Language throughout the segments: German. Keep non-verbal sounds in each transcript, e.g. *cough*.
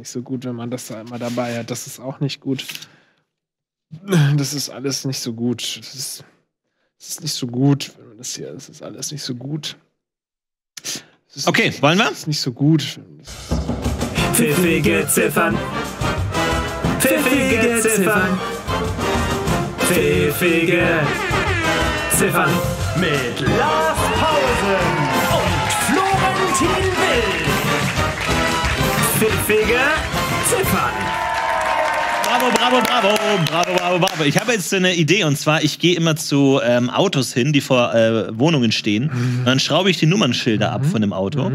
nicht so gut, wenn man das da immer dabei hat. Das ist auch nicht gut. Das ist alles nicht so gut. Das ist, das ist nicht so gut, wenn man das hier, das ist alles nicht so gut. Okay, nicht, wollen wir? Das ist nicht so gut. Pfiffige Ziffern. Pfiffige Ziffern. Pfiffige Ziffern. Mit Lars Pausen Pfiffige Ziffern. Bravo, bravo, bravo, bravo, bravo, bravo. Ich habe jetzt eine Idee und zwar, ich gehe immer zu ähm, Autos hin, die vor äh, Wohnungen stehen. Und dann schraube ich die Nummernschilder ab von dem Auto.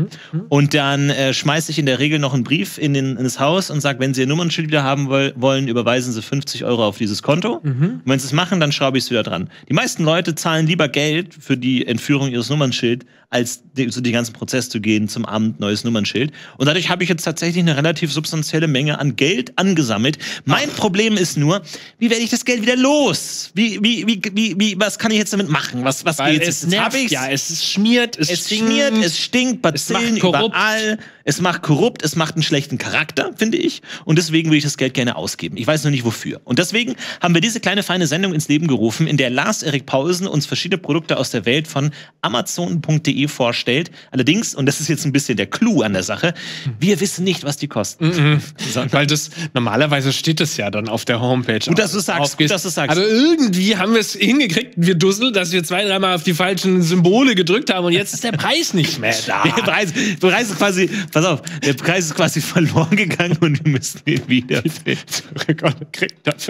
Und dann äh, schmeiße ich in der Regel noch einen Brief in, den, in das Haus und sage, wenn Sie Ihr Nummernschild wieder haben woll wollen, überweisen Sie 50 Euro auf dieses Konto. Und wenn Sie es machen, dann schraube ich es wieder dran. Die meisten Leute zahlen lieber Geld für die Entführung ihres Nummernschilds, als die, so den ganzen Prozess zu gehen zum Amt, neues Nummernschild. Und dadurch habe ich jetzt tatsächlich eine relativ substanzielle Menge an Geld angesammelt. Mein Problem ist nur, wie werde ich das Geld wieder los? Wie, wie, wie, wie, wie was kann ich jetzt damit machen? Was, was Weil geht es jetzt? Hab nervt ich's. ja, es schmiert, es, Es stinkt. schmiert, es stinkt, Bazillen macht korrupt. überall. Es macht korrupt, es macht einen schlechten Charakter, finde ich. Und deswegen will ich das Geld gerne ausgeben. Ich weiß noch nicht wofür. Und deswegen haben wir diese kleine feine Sendung ins Leben gerufen, in der Lars Erik Pausen uns verschiedene Produkte aus der Welt von Amazon.de vorstellt. Allerdings, und das ist jetzt ein bisschen der Clou an der Sache, wir wissen nicht, was die kosten. *laughs* So. Weil das, normalerweise steht das ja dann auf der Homepage. Gut, dass du sagst, gut, dass du sagst. Also irgendwie haben wir es hingekriegt, wir Dussel, dass wir zwei, dreimal auf die falschen Symbole gedrückt haben und jetzt ist der Preis nicht mehr *laughs* da. Der Preis, der Preis ist quasi, pass auf, der Preis ist quasi verloren gegangen und wir müssen ihn wieder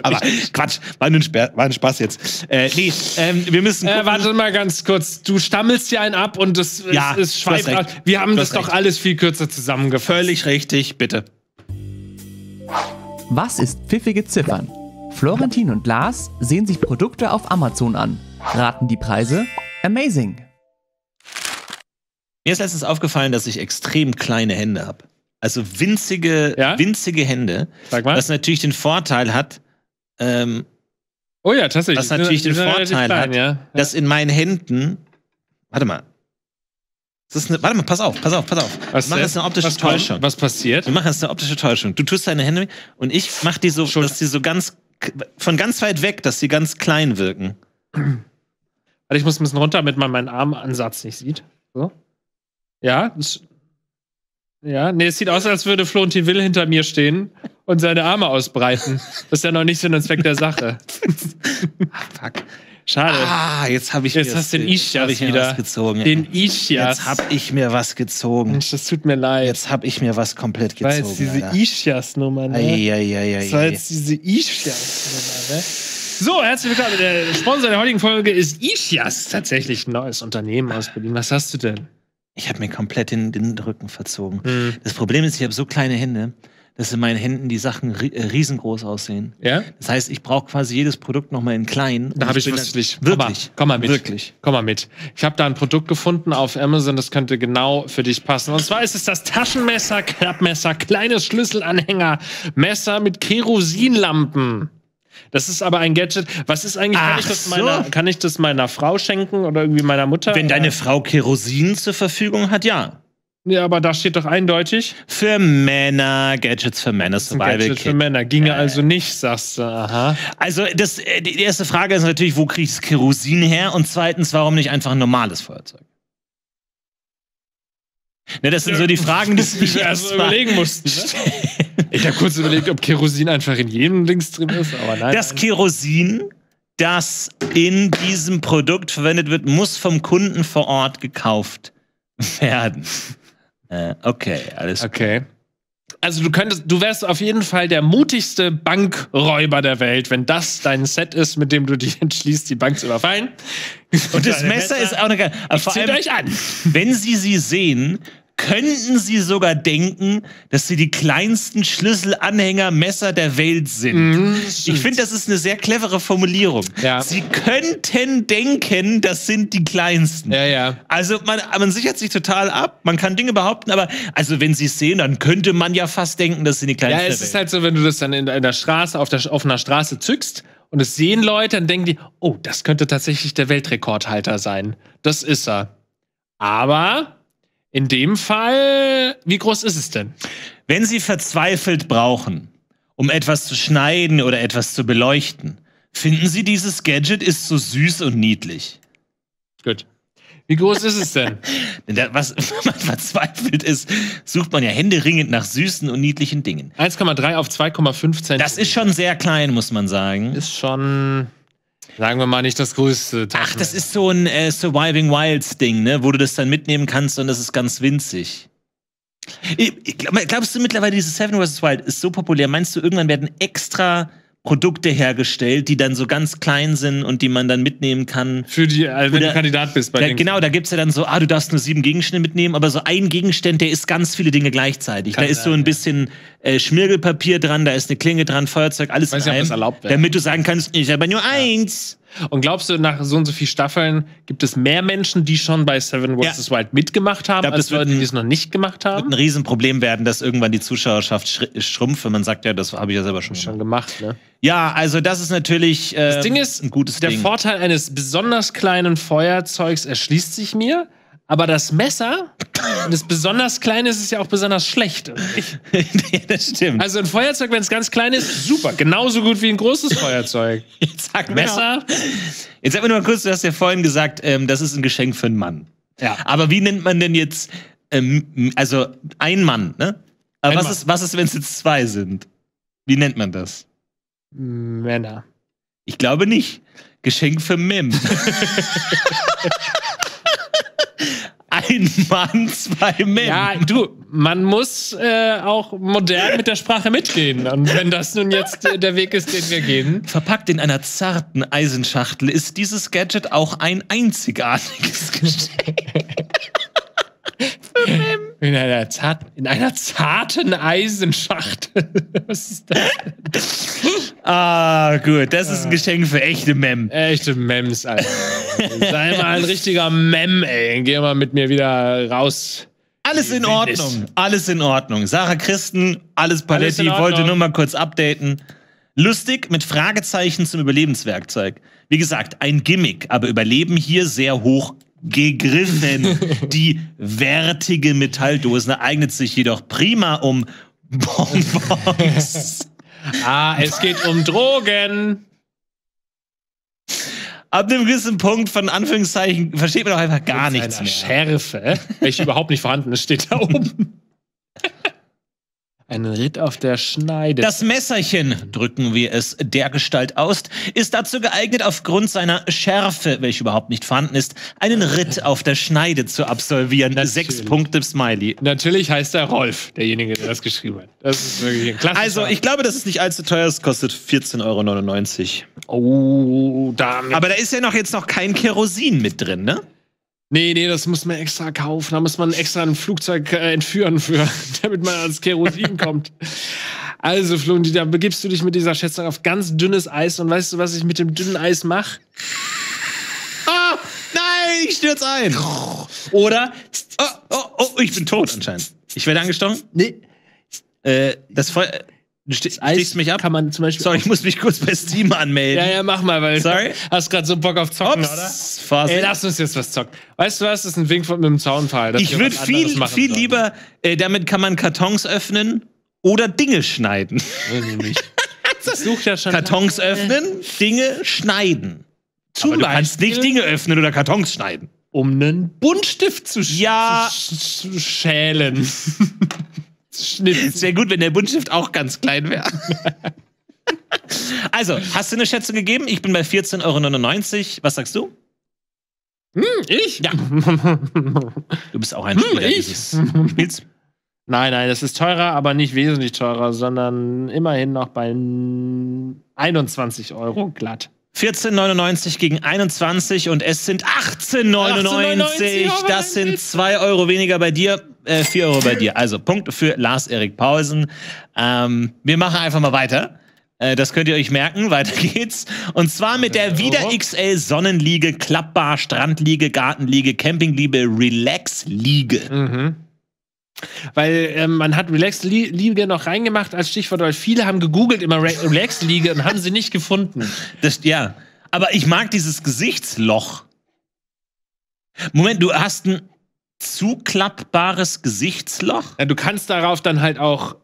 Aber Quatsch, war ein, Sper war ein Spaß jetzt. Äh, nee, ähm, wir müssen. Äh, warte mal ganz kurz. Du stammelst ja einen ab und das Ja, du hast schweift. recht. Wir haben das hast doch recht. alles viel kürzer zusammengefasst. Völlig richtig, bitte. Was ist pfiffige Ziffern? Florentin und Lars sehen sich Produkte auf Amazon an. Raten die Preise? Amazing! Mir ist letztens aufgefallen, dass ich extrem kleine Hände habe. Also winzige, Ja? winzige Hände. Sag mal. Was natürlich den Vorteil hat, ähm, oh ja, tatsächlich. was natürlich den Vorteil klein, hat, ja. dass in meinen Händen. Warte mal. Eine, warte mal, pass auf, pass auf, pass auf. Was wir machen jetzt eine optische was? Täuschung. Was passiert? Wir machen jetzt eine optische Täuschung. Du tust deine Hände und ich mach die so, dass die so ganz von ganz weit weg, dass sie ganz klein wirken. Warte, ich muss ein bisschen runter, damit man meinen Armansatz nicht sieht. So. Ja, das, ja, nee, es sieht aus, als würde Florentin Will hinter mir stehen und seine Arme ausbreiten. Das ist ja noch nicht Sinn und Zweck der Sache. *laughs* Fuck. Schade. Ah, jetzt habe ich Jetzt mir hast den Ischias ich mir wieder. was gezogen. Den Ischias. Jetzt habe ich mir was gezogen. Mensch, das tut mir leid. Jetzt habe ich mir was komplett das war gezogen. jetzt diese Alter. Ischias-Nummer, ne? Eieieiei. Das war jetzt diese Ischias-Nummer, ne? So, herzlich willkommen. Der Sponsor der heutigen Folge ist Ischias. Tatsächlich ein neues Unternehmen aus Berlin. Was hast du denn? Ich habe mir komplett den, den Rücken verzogen. Hm. Das Problem ist, ich habe so kleine Hände, dass in meinen Händen die Sachen äh, riesengroß aussehen. Ja? Das heißt, ich brauche quasi jedes Produkt nochmal in klein. Da habe ich dich. dann- Wirklich. Komm mal, komm mal mit. Wirklich. Komm mal mit. Ich habe da ein Produkt gefunden auf Amazon, das könnte genau für dich passen. Und zwar ist es das Taschenmesser, Klappmesser, kleines Schlüsselanhänger, Messer mit Kerosinlampen. Das ist aber ein Gadget. Was ist eigentlich, kann ich, das so. meiner, kann ich das meiner Frau schenken oder irgendwie meiner Mutter? Wenn deine Oder- Frau Kerosin zur Verfügung hat, ja. Ja, aber da steht doch eindeutig, Für Männer, Gadgets für Männer, Survival Gadget für Kit. Männer. Ginge also nicht, sagst du. Aha. Also das, äh, die erste Frage ist natürlich, wo kriege ich das Kerosin her? Und zweitens, warum nicht einfach ein normales Feuerzeug? Ne, das sind so die Fragen, die wir erst mal mal überlegen mussten. Ne? Ich habe kurz überlegt, ob Kerosin einfach in jedem Dings drin ist, aber nein. Das Kerosin, das in diesem Produkt verwendet wird, muss vom Kunden vor Ort gekauft werden. Äh, okay, alles gut. Okay. Also du könntest, du wärst auf jeden Fall der mutigste Bankräuber der Welt, wenn das dein Set ist, mit dem du dich *laughs* entschließt, die Bank zu überfallen. Und das Deine Messer ist auch eine geile. Vor allem, euch an. wenn Sie sie sehen, könnten Sie sogar denken, dass Sie die kleinsten Schlüsselanhänger-Messer der Welt sind. ich finde, das ist eine sehr clevere Formulierung. Ja. Sie könnten denken, das sind die kleinsten. Ja, ja. Also man, man sichert sich total ab, man kann Dinge behaupten, aber also wenn sie es sehen, dann könnte man ja fast denken, das sind die Ja, kleinsten. es ist halt so, wenn du das dann in, in der Straße, auf, der, auf einer Straße zückst und es sehen Leute, dann denken die, oh, das könnte tatsächlich der Weltrekordhalter sein. Das ist er. Aber In dem Fall, wie groß ist es denn? Wenn Sie verzweifelt brauchen, um etwas zu schneiden oder etwas zu beleuchten, finden Sie dieses Gadget ist so süß und niedlich. Gut. Wie groß ist es denn? *laughs* Was *laughs* wenn man verzweifelt ist, sucht man ja händeringend nach süßen und niedlichen Dingen. 1,3 auf 2,5 Zentimeter. Das ist schon sehr klein, muss man sagen. ist schon, sagen wir mal, nicht das größte. Ach, das ist so ein äh, Surviving Wilds Ding, ne, wo du das dann mitnehmen kannst und das ist ganz winzig. Ich, ich, glaub- glaubst du mittlerweile, dieses Seven vs. Wild ist so populär? Meinst du, irgendwann werden extra Produkte hergestellt, die dann so ganz klein sind und die man dann mitnehmen kann? Für die, also wenn Oder- du Kandidat bist bei Dings. genau, da gibt's ja dann so, ah, du darfst nur sieben Gegenstände mitnehmen, aber so ein Gegenstand, der ist ganz viele Dinge gleichzeitig. Kann da ist so ein bisschen äh, Schmirgelpapier dran, da ist eine Klinge dran, Feuerzeug, alles Weiß in nicht, einem, erlaubt wäre. damit du sagen kannst, ich habe nur eins. Und glaubst du, nach so und so vielen Staffeln gibt es mehr Menschen, die schon bei Seven vs. Wild mitgemacht haben, glaub, als wird Leute, ein- die es noch nicht gemacht Wird haben? ein Riesenproblem werden, dass irgendwann die Zuschauerschaft schrumpft, wenn man sagt, ja, das habe ich ja selber schon Schon gemacht. gemacht, ne? Ja, also das ist natürlich ähm, Das Ding ist, ein gutes der Ding. Vorteil eines besonders kleinen Feuerzeugs erschließt sich mir, aber das Messer, das besonders kleine ist, ist ja auch besonders schlecht. *laughs* ja, das stimmt. Also ein Feuerzeug, wenn es ganz klein ist, super. Genauso gut wie ein großes Feuerzeug. jetzt sag Messer, noch- Jetzt sag mir nur mal kurz, du hast ja vorhin gesagt, ähm, das ist ein Geschenk für einen Mann. ja. Aber wie nennt man denn jetzt, ähm, also ein Mann, ne? Aber Ein was Mann. ist, was ist, wenn es jetzt zwei sind? Wie nennt man das? Männer. Ich glaube nicht. Geschenk für Mem. *laughs* ein Mann, zwei Mem. Ja, du, man muss äh, auch modern mit der Sprache mitgehen. Und wenn das nun jetzt äh, der Weg ist, den wir gehen. Verpackt in einer zarten Eisenschachtel ist dieses Gadget auch ein einzigartiges Geschenk. *laughs* In einer, zart, in einer zarten Eisenschachtel. *laughs* Was ist das? ah, gut. Das ist ein Geschenk für echte Mem. Echte Mems, Alter. Sei mal ein richtiger Mem, ey. Geh mal mit mir wieder raus. Alles in. Ordnung. Alles in Ordnung. Sarah Christen, alles Paletti, Ordnung. wollte nur mal kurz updaten. Lustig mit Fragezeichen zum Überlebenswerkzeug. Wie gesagt, ein Gimmick, aber Überleben hier sehr hoch gegriffen. *laughs* Die wertige Metalldose eignet sich jedoch prima um Bonbons. *laughs* Ah, es geht um Drogen. Ab einem gewissen Punkt von Anführungszeichen versteht man doch einfach gar nichts mehr. Schärfe, welche überhaupt nicht vorhanden ist, steht da oben. Ein Ritt auf der Schneide. Das Messerchen, drücken wir es dergestalt aus, ist dazu geeignet, aufgrund seiner Schärfe, welche überhaupt nicht vorhanden ist, einen Ritt *laughs* auf der Schneide zu absolvieren. Natürlich. Sechs Punkte Smiley. Natürlich heißt er Rolf, derjenige, der das geschrieben hat. Das ist wirklich ein klassischer. Also, ich glaube, das ist nicht allzu teuer. Es kostet 14,99 Euro. Oh, damit. Aber da ist ja noch jetzt noch kein Kerosin mit drin, ne? Nee, nee, das muss man extra kaufen. Da muss man extra ein Flugzeug äh, entführen für, *laughs* damit man ans Kerosin *laughs* kommt. Also, Flondi, da begibst du dich mit dieser Schätzung auf ganz dünnes Eis. Und weißt du, was ich mit dem dünnen Eis mache? Ah, nein, ich stürz ein. Oder, oh, oh, oh, ich bin tot anscheinend. Ich werde angestochen. Nee. Äh, das Feuer, du ste stichst mich ab. kann man zum Beispiel. Sorry, ich muss mich kurz bei Steam anmelden. Ja, ja, mach mal, weil Sorry? hast gerade so Bock auf Zocken, oder? Ups, Vorsicht. Ey, lass uns jetzt was zocken. Weißt du was? Das ist ein Wink von, mit dem Zaunpfahl. ich würde viel, viel sollen. lieber, äh, damit kann man Kartons öffnen oder Dinge schneiden. Das sucht ja schon. Kartons öffnen, Dinge schneiden. Zum Aber du Beispiel. kannst nicht Dinge- Dinge öffnen oder Kartons schneiden. um einen Buntstift zu, sch Ja. zu, sch zu schälen. *laughs* Schnitzen. Es wäre gut, wenn der Buntstift auch ganz klein wäre. *laughs* also, hast du eine Schätzung gegeben? Ich bin bei 14,99 Euro. Was sagst du? Ich? Ja. *laughs* Du bist auch ein Spieler Hm, ich? dieses Spiels. Nein, nein, es ist teurer, aber nicht wesentlich teurer, sondern immerhin noch bei 21 Euro glatt. 14,99 gegen 21 und es sind 18,99. 18,99, Das sind 2 Euro weniger bei dir, äh, 4 Euro bei dir. Also Punkte für Lars-Erik Pausen. Ähm, wir machen einfach mal weiter. Äh, das könnt ihr euch merken. *laughs* Weiter geht's. Und zwar mit der Wieder XL Sonnenliege, Klappbar, Strandliege, Gartenliege, Campingliege, Relax-Liege. Weil ähm, man hat Relax-Liege noch reingemacht als Stichwort, weil viele haben gegoogelt immer Re Relax-Liege und haben sie nicht gefunden. Das, ja. Aber ich mag dieses Gesichtsloch. Moment, du hast ein. Zuklappbares Gesichtsloch. Ja, du kannst darauf dann halt auch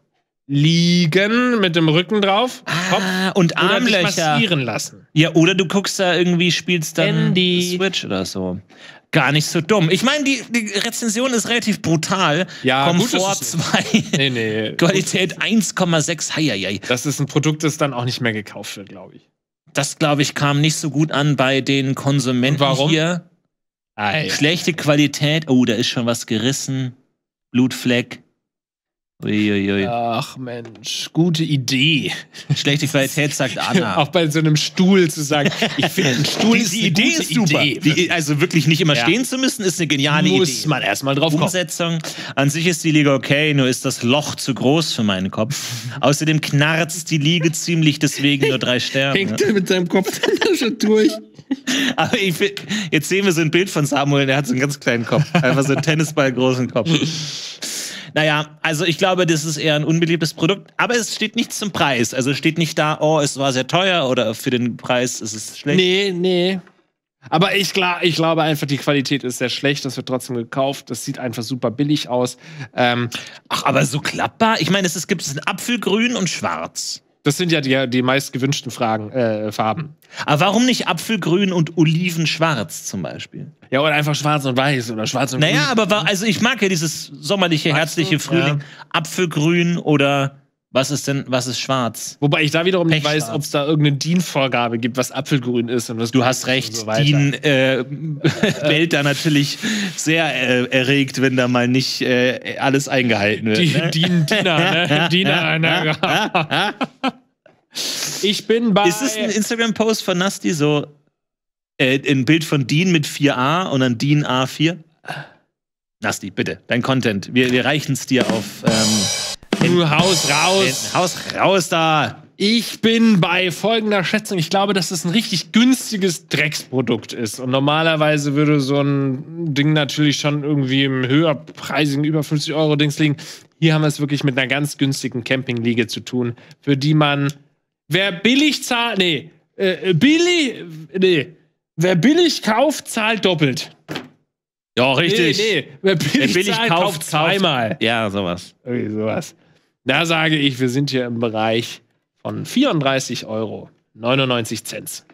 liegen mit dem Rücken drauf, Kopf Ah, und oder dich Armlöcher. massieren lassen. Ja, oder du guckst da irgendwie, spielst dann Handy. Switch oder so. Gar nicht so dumm. Ich meine, die, die Rezension ist relativ brutal. Ja, Komfort ist es 2, Nee, nee. Qualität 1,6. Heieiei. Das ist ein Produkt, das dann auch nicht mehr gekauft wird, glaube ich. Das, glaube ich, kam nicht so gut an bei den Konsumenten Und warum? hier. Ei. Schlechte Qualität. Oh, da ist schon was gerissen. Blutfleck. Uiuiui. Ach Mensch, gute Idee. Schlechte Qualität, sagt Anna. Auch bei so einem Stuhl zu sagen, ich finde einen *laughs* Stuhl die, ist die eine Idee ist super. Idee. Die, also wirklich nicht immer Ja. stehen zu müssen, ist eine geniale muss Idee. man erstmal drauf kommen. Umsetzung. An sich ist die Liege okay, nur ist das Loch zu groß für meinen Kopf. *laughs* Außerdem knarzt die Liege ziemlich, deswegen nur drei Sterne. Hängt er mit seinem Kopf dann schon durch. *laughs* Aber ich, jetzt sehen wir so ein Bild von Samuel, der hat so einen ganz kleinen Kopf. Einfach so einen Tennisball großen Kopf. Naja, also ich glaube, das ist eher ein unbeliebtes Produkt, aber es steht nicht zum Preis. Also es steht nicht da, oh, es war sehr teuer oder für den Preis ist es schlecht. Nee, nee. Aber ich, gla- ich glaube einfach, die Qualität ist sehr schlecht. Das wird trotzdem gekauft. Das sieht einfach super billig aus. Ähm, Ach, aber so klappbar? Ich meine, es, es gibt es in Apfelgrün und Schwarz. Das sind ja die, die meist gewünschten Fragen, äh, Farben. Aber warum nicht Apfelgrün und Olivenschwarz zum Beispiel? Ja, oder einfach schwarz und weiß oder schwarz und Naja, grün. aber wa- also ich mag ja dieses sommerliche, Magst herzliche du? Frühling. Ja. Apfelgrün oder was ist denn, was ist schwarz? Wobei ich da wiederum nicht weiß, ob es da irgendeine DIN-Vorgabe gibt, was Apfelgrün ist und was Du hast recht, so die äh, *laughs* Welt da natürlich sehr äh, erregt, wenn da mal nicht äh, alles eingehalten wird. Die, ne? *laughs* DIN, Diener, ne? Einer. *laughs* Ich bin bei. Ist es ein Instagram-Post von Nasti so äh, ein Bild von Dean mit 4a und dann Dean A4? Nasti, bitte, dein Content. Wir, wir reichen es dir auf ähm, Du Haus raus. Haus raus da. Ich bin bei folgender Schätzung. Ich glaube, dass es ein richtig günstiges Drecksprodukt ist. Und normalerweise würde so ein Ding natürlich schon irgendwie im höherpreisigen, über 50 Euro Dings liegen. Hier haben wir es wirklich mit einer ganz günstigen Campingliege zu tun, für die man, wer billig zahlt, nee, äh, billig, nee, wer billig kauft, zahlt doppelt. Ja, richtig. Nee, nee, wer billig, billig zahlt, kauft, kauft zweimal. Ja, sowas. Irgendwie sowas. Da sage ich, wir sind hier im Bereich von 34 Euro. 99 Cent.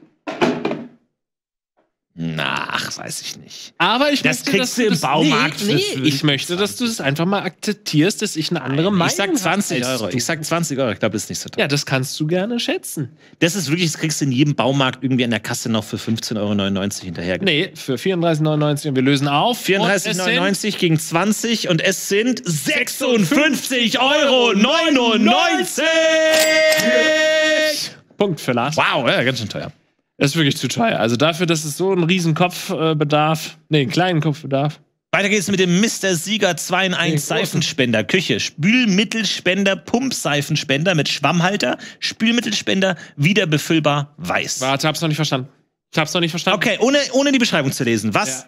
Na, ach, weiß ich nicht. Aber ich Das möchte, kriegst dass du im das- Baumarkt Nee, nee, ich möchte, dass du es einfach mal akzeptierst, dass ich eine andere Meinung Ich sag 20 habe als Euro. Ich sag 20 Euro. Ich glaube, das ist nicht so teuer. ja, das kannst du gerne schätzen. Das ist wirklich, das kriegst du in jedem Baumarkt irgendwie an der Kasse noch für 15,99 Euro hinterher. Nee, für 34,99 und wir lösen auf. Und es sind 34,99 gegen 20 und es sind 56,99 Euro. Punkt für Lars. Wow, ja, ganz schön teuer. Das ist wirklich zu teuer. Also dafür, dass es so einen riesen Kopfbedarf, nee, einen kleinen Kopfbedarf. Weiter geht's mit dem Mr. Sieger 2 in 1 Den großen. Seifenspender, Küche, Spülmittelspender, Pumpseifenspender mit Schwammhalter, Spülmittelspender, wieder befüllbar, weiß. Warte, hab's noch nicht verstanden. Ich hab's noch nicht verstanden. Okay, ohne, ohne die Beschreibung zu lesen. Was? Ja.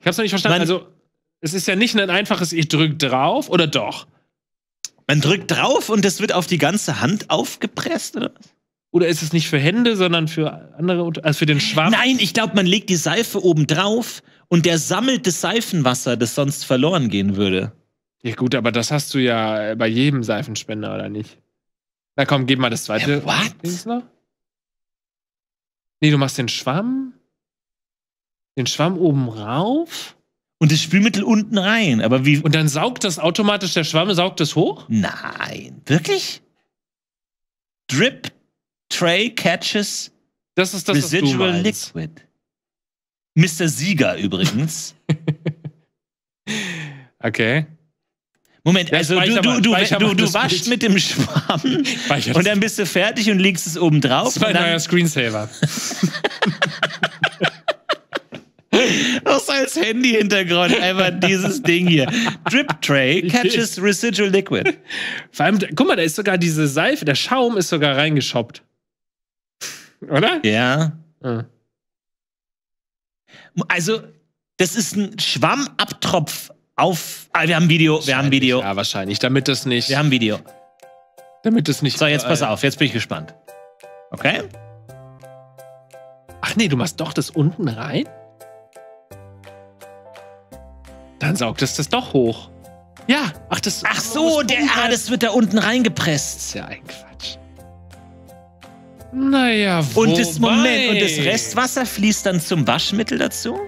Ich hab's noch nicht verstanden. Man- also, es ist ja nicht ein einfaches, ich drück drauf oder doch? Man drückt drauf und das wird auf die ganze Hand aufgepresst, oder? was? Oder ist es nicht für Hände, sondern für andere, also für den Schwamm? Nein, ich glaube, man legt die Seife oben drauf und der sammelt das Seifenwasser, das sonst verloren gehen würde. Ja, gut, aber das hast du ja bei jedem Seifenspender, oder nicht? Na komm, gib mal das zweite. Ja, what? Nee, du machst den Schwamm. Den Schwamm oben rauf. Und das Spülmittel unten rein. Aber wie. Und dann saugt das automatisch, der Schwamm saugt das hoch? Nein. Wirklich? Drip Tray catches Das ist das, Residual. Liquid. Mr. Sieger übrigens. *laughs* Okay. Moment, also du, du, du, du, mal du waschst mit dem Schwamm Speicher und dann bist du fertig und legst es oben drauf. Das ist mein und neuer Screensaver. *laughs* auch als Handy-Hintergrund einfach dieses Ding hier. Drip Tray *laughs* catches Residual Liquid. Vor allem, guck mal, da ist sogar diese Seife, der Schaum ist sogar reingeschoppt. Oder? Ja. Ja. Also, das ist ein Schwammabtropf auf. Ah, wir haben Video, wir haben Video. Ja, wahrscheinlich, damit das nicht. Wir haben Video. damit das nicht. So, jetzt pass überall- auf, jetzt bin ich gespannt. Okay? Ach nee, du machst doch das unten rein? dann saugt es das doch hoch. Ja, ach, das. Ach so, der, ah, das wird da unten reingepresst. ist ja ein Quatsch. Naja, Und das wobei- Moment, und das Restwasser fließt dann zum Waschmittel dazu?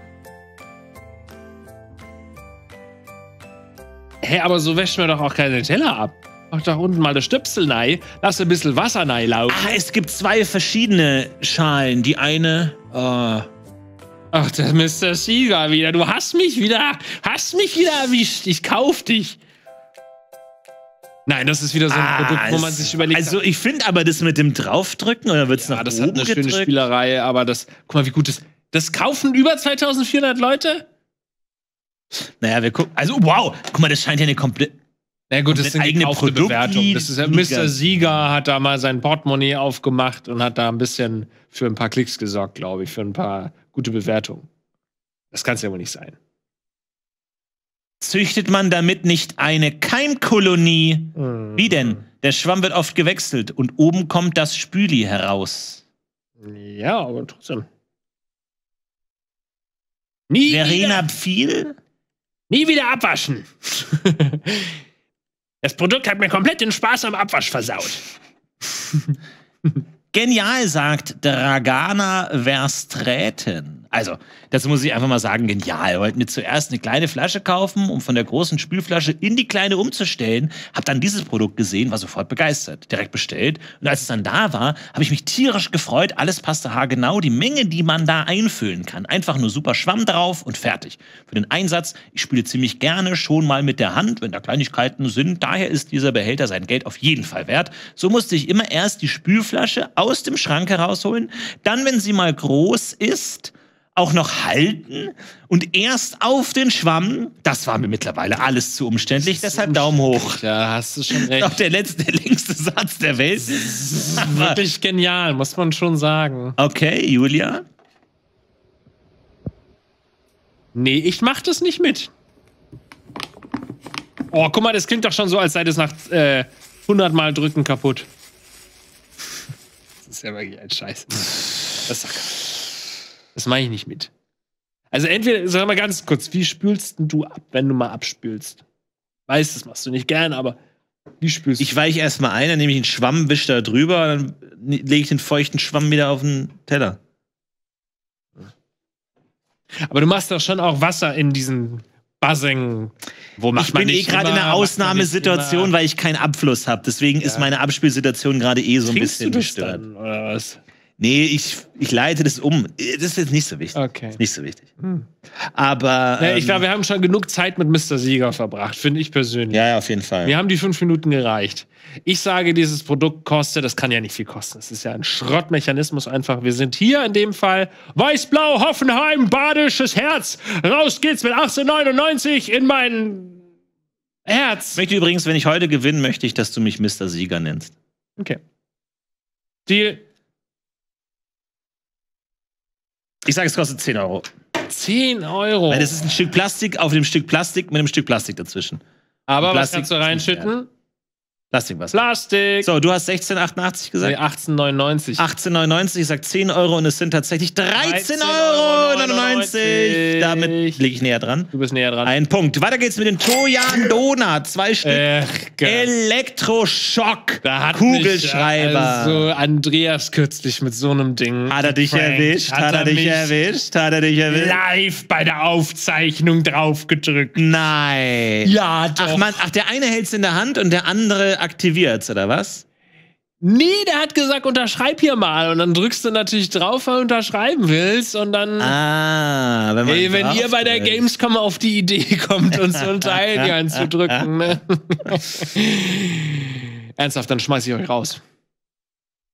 Hä, aber so wäscht man doch auch keine Teller ab. Mach doch unten mal das Stöpsel rein, lass ein bisschen Wasser rein laufen. Ah, es gibt zwei verschiedene Schalen. Die eine. Oh, Ach, der Mr. Sieger wieder. Du hast mich wieder, hast mich wieder erwischt. Ich kauf dich. Nein, das ist wieder so ein Ah, Produkt, wo man sich überlegt. Also, ich finde aber das mit dem Draufdrücken oder wird es ja, nach das oben hat eine schöne gedrückt? Spielerei, aber das, guck mal, wie gut das. Das kaufen über 2400 Leute? Naja, wir gucken. Also, wow. Guck mal, das scheint ja eine komplett. Na gut, das sind eigene Bewertungen. Das ist ja. Mr. Sieger hat da mal sein Portemonnaie aufgemacht und hat da ein bisschen für ein paar Klicks gesorgt, glaube ich, für ein paar gute Bewertungen. Das kann es ja wohl nicht sein. Züchtet man damit nicht eine Keimkolonie? Wie denn? Der Schwamm wird oft gewechselt und oben kommt das Spüli heraus. Ja, aber trotzdem. Nie, Verena Pfiel? nie wieder abwaschen. *laughs* das Produkt hat mir komplett den Spaß am Abwasch versaut. Genial, sagt Dragana Versträten. Also, das muss ich einfach mal sagen, genial. Wollten mir zuerst eine kleine Flasche kaufen, um von der großen Spülflasche in die kleine umzustellen. Hab dann dieses Produkt gesehen, war sofort begeistert. Direkt bestellt. Und als es dann da war, habe ich mich tierisch gefreut. Alles passte haargenau. Die Menge, die man da einfüllen kann. Einfach nur super Schwamm drauf und fertig. Für den Einsatz, ich spiele ziemlich gerne schon mal mit der Hand, wenn da Kleinigkeiten sind. Daher ist dieser Behälter sein Geld auf jeden Fall wert. So musste ich immer erst die Spülflasche aus dem Schrank herausholen, dann, wenn sie mal groß ist, auch noch halten und erst auf den Schwamm. Das war mir mittlerweile alles zu umständlich, deshalb Daumen hoch. Ja, hast du schon *laughs* recht. Doch der letzte, der längste Satz der Welt. Wirklich genial, muss man schon sagen. Okay, Julia. Nee, ich mach das nicht mit. Oh, guck mal, das klingt doch schon so, als sei das nach äh, 100 Mal drücken kaputt. *laughs* Das ist ja wirklich ein Scheiß. Das, das mache ich nicht mit. Also entweder, sag mal ganz kurz, wie spülst denn du ab, wenn du mal abspülst? Weiß, das machst du nicht gern, aber wie spülst du? Ich weiche erstmal ein, dann nehme ich einen Schwamm, wische da drüber, dann lege ich den feuchten Schwamm wieder auf den Teller. Aber du machst doch schon auch Wasser in diesen Buzzing. Wo macht Ich bin eh gerade in einer Ausnahmesituation, weil ich keinen Abfluss habe. Deswegen ist meine Abspielsituation gerade eh so ein Trinkst bisschen du das gestört. dann, oder was? Nee, ich, ich leite das um. Das ist jetzt nicht so wichtig. Okay. Ist nicht so wichtig. Hm. Aber. Ja, ich ähm, glaube, wir haben schon genug Zeit mit Mr. Sieger verbracht, finde ich persönlich. ja, ja, auf jeden Fall. Wir haben die fünf Minuten gereicht. Ich sage, dieses Produkt kostet, das kann ja nicht viel kosten. Das ist ja ein Schrottmechanismus einfach. Wir sind hier in dem Fall Weiß-Blau, Hoffenheim, Badisches Herz. Raus geht's mit 1899 in mein Herz. Ich möchte übrigens, wenn ich heute gewinne, möchte ich, dass du mich Mr. Sieger nennst. Okay. Deal. Ich sage, es kostet 10 Euro. 10 Euro. Weil das ist ein Stück Plastik auf dem Stück Plastik mit einem Stück Plastik dazwischen. Aber was kannst du reinschütten? Plastik was. Plastik. So, du hast 16,88 Nee, gesagt. 1899. 18,99, ich sag 10 Euro und es sind tatsächlich 13,99 Euro. 13,99. Damit liege ich näher dran. Du bist näher dran. Ein Punkt. Weiter geht's mit den Toyan Donut. Zwei Stück. Geil. Elektroschock. Da hat Kugelschreiber. Also Andreas kürzlich mit so einem Ding. hat er dich geprankt. erwischt? Hat, er dich erwischt? Hat er dich erwischt? Live bei der Aufzeichnung draufgedrückt. Nein. Ja, doch. Ach, man, ach, der eine hält's in der Hand und der andere aktiviert's, oder was? nee, der hat gesagt, unterschreib hier mal. Und dann drückst du natürlich drauf, weil du unterschreiben willst. Und dann. Ah, wenn man Ey, wenn ihr bei der. Gamescom auf die Idee *laughs* kommt, uns so ein Teil hier anzudrücken, ne? *laughs* Ernsthaft, dann schmeiß ich euch raus.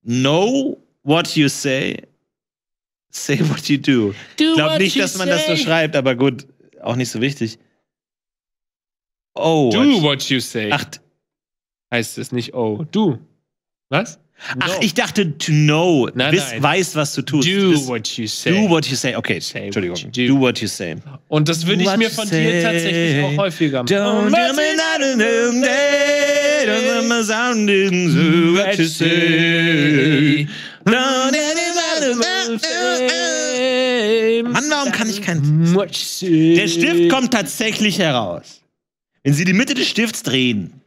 Know what you say, say what you do. Do Ich glaube nicht, dass man das so schreibt, aber gut, auch nicht so wichtig. Oh. Do what- what you say. Ach, heißt es nicht oh. Du. Was? ach, No. ich dachte to know. Nein, Wiss, nein. Weißt, was du tust. Do Wiss- what you say. do what you say. Okay, Say Entschuldigung. what do. Do what you say. Und das würde ich mir von dir tatsächlich auch häufiger machen. Don't tell me not to know that, don't do what you say. Don't me not. Mann, warum kann ich keinen. Der Stift kommt tatsächlich heraus. Wenn Sie die Mitte des Stifts drehen,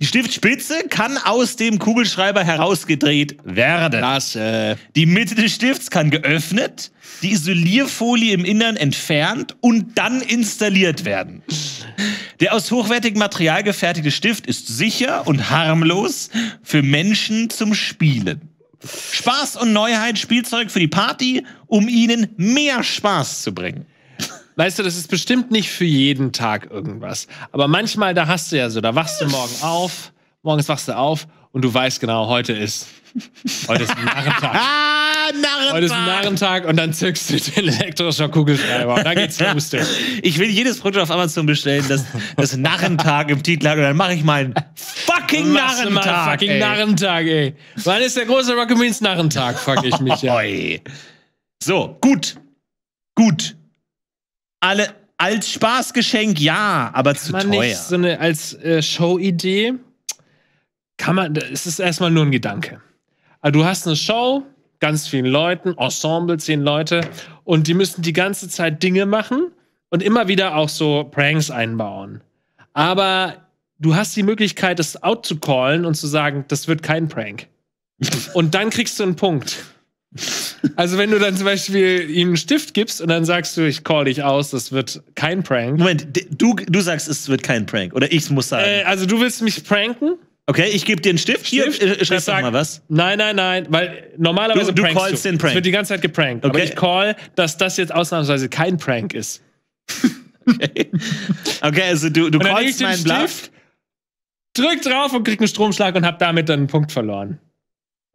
die Stiftspitze kann aus dem Kugelschreiber herausgedreht werden. Klasse. Die Mitte des Stifts kann geöffnet, die Isolierfolie im Innern entfernt und dann installiert werden. Der aus hochwertigem Material gefertigte Stift ist sicher und harmlos für Menschen zum Spielen. Spaß und Neuheit, Spielzeug für die Party, um ihnen mehr Spaß zu bringen. Weißt du, das ist bestimmt nicht für jeden Tag irgendwas. Aber manchmal, da hast du ja so, da wachst du morgen auf, morgens wachst du auf und du weißt genau, heute ist, heute ist ein Narrentag. *laughs* Ah, Heute ist ein Narrentag und dann zückst du den elektrischer Kugelschreiber und dann geht's los. Ich will jedes Produkt auf Amazon bestellen, das, das Narrentag im Titel hat und dann mache ich meinen fucking du mal Narrentag. fucking ey. Narrentag, ey. Wann ist der große Rocket Beans Narrentag, frag ich mich ja. *laughs* So, gut. Gut. Alle als Spaßgeschenk ja, aber zu man teuer. nicht so eine als äh, Show-Idee kann man, es ist erstmal nur ein Gedanke. Also du hast eine Show, ganz vielen Leuten, Ensemble, zehn Leute, und die müssen die ganze Zeit Dinge machen und immer wieder auch so Pranks einbauen. Aber du hast die Möglichkeit, das out zu callen und zu sagen, das wird kein Prank. *laughs* und dann kriegst du einen Punkt. Also wenn du dann zum Beispiel ihm einen Stift gibst und dann sagst du, ich call dich aus, das wird kein Prank. Moment, du, du sagst, es wird kein Prank. Oder ich muss sagen. Äh, also du willst mich pranken? okay, ich gebe dir einen Stift. Hier, Stift? äh, schreib Ich doch sag- mal was. Nein, nein, nein, weil normalerweise Du- du prankst callst den Prank. Es wird die ganze Zeit geprankt. Aber Okay. ich call, dass das jetzt ausnahmsweise kein Prank ist. *laughs* Okay, also du, du Und callst meinen Bluff. Stift, drück drauf und krieg einen Stromschlag und hab damit dann einen Punkt verloren.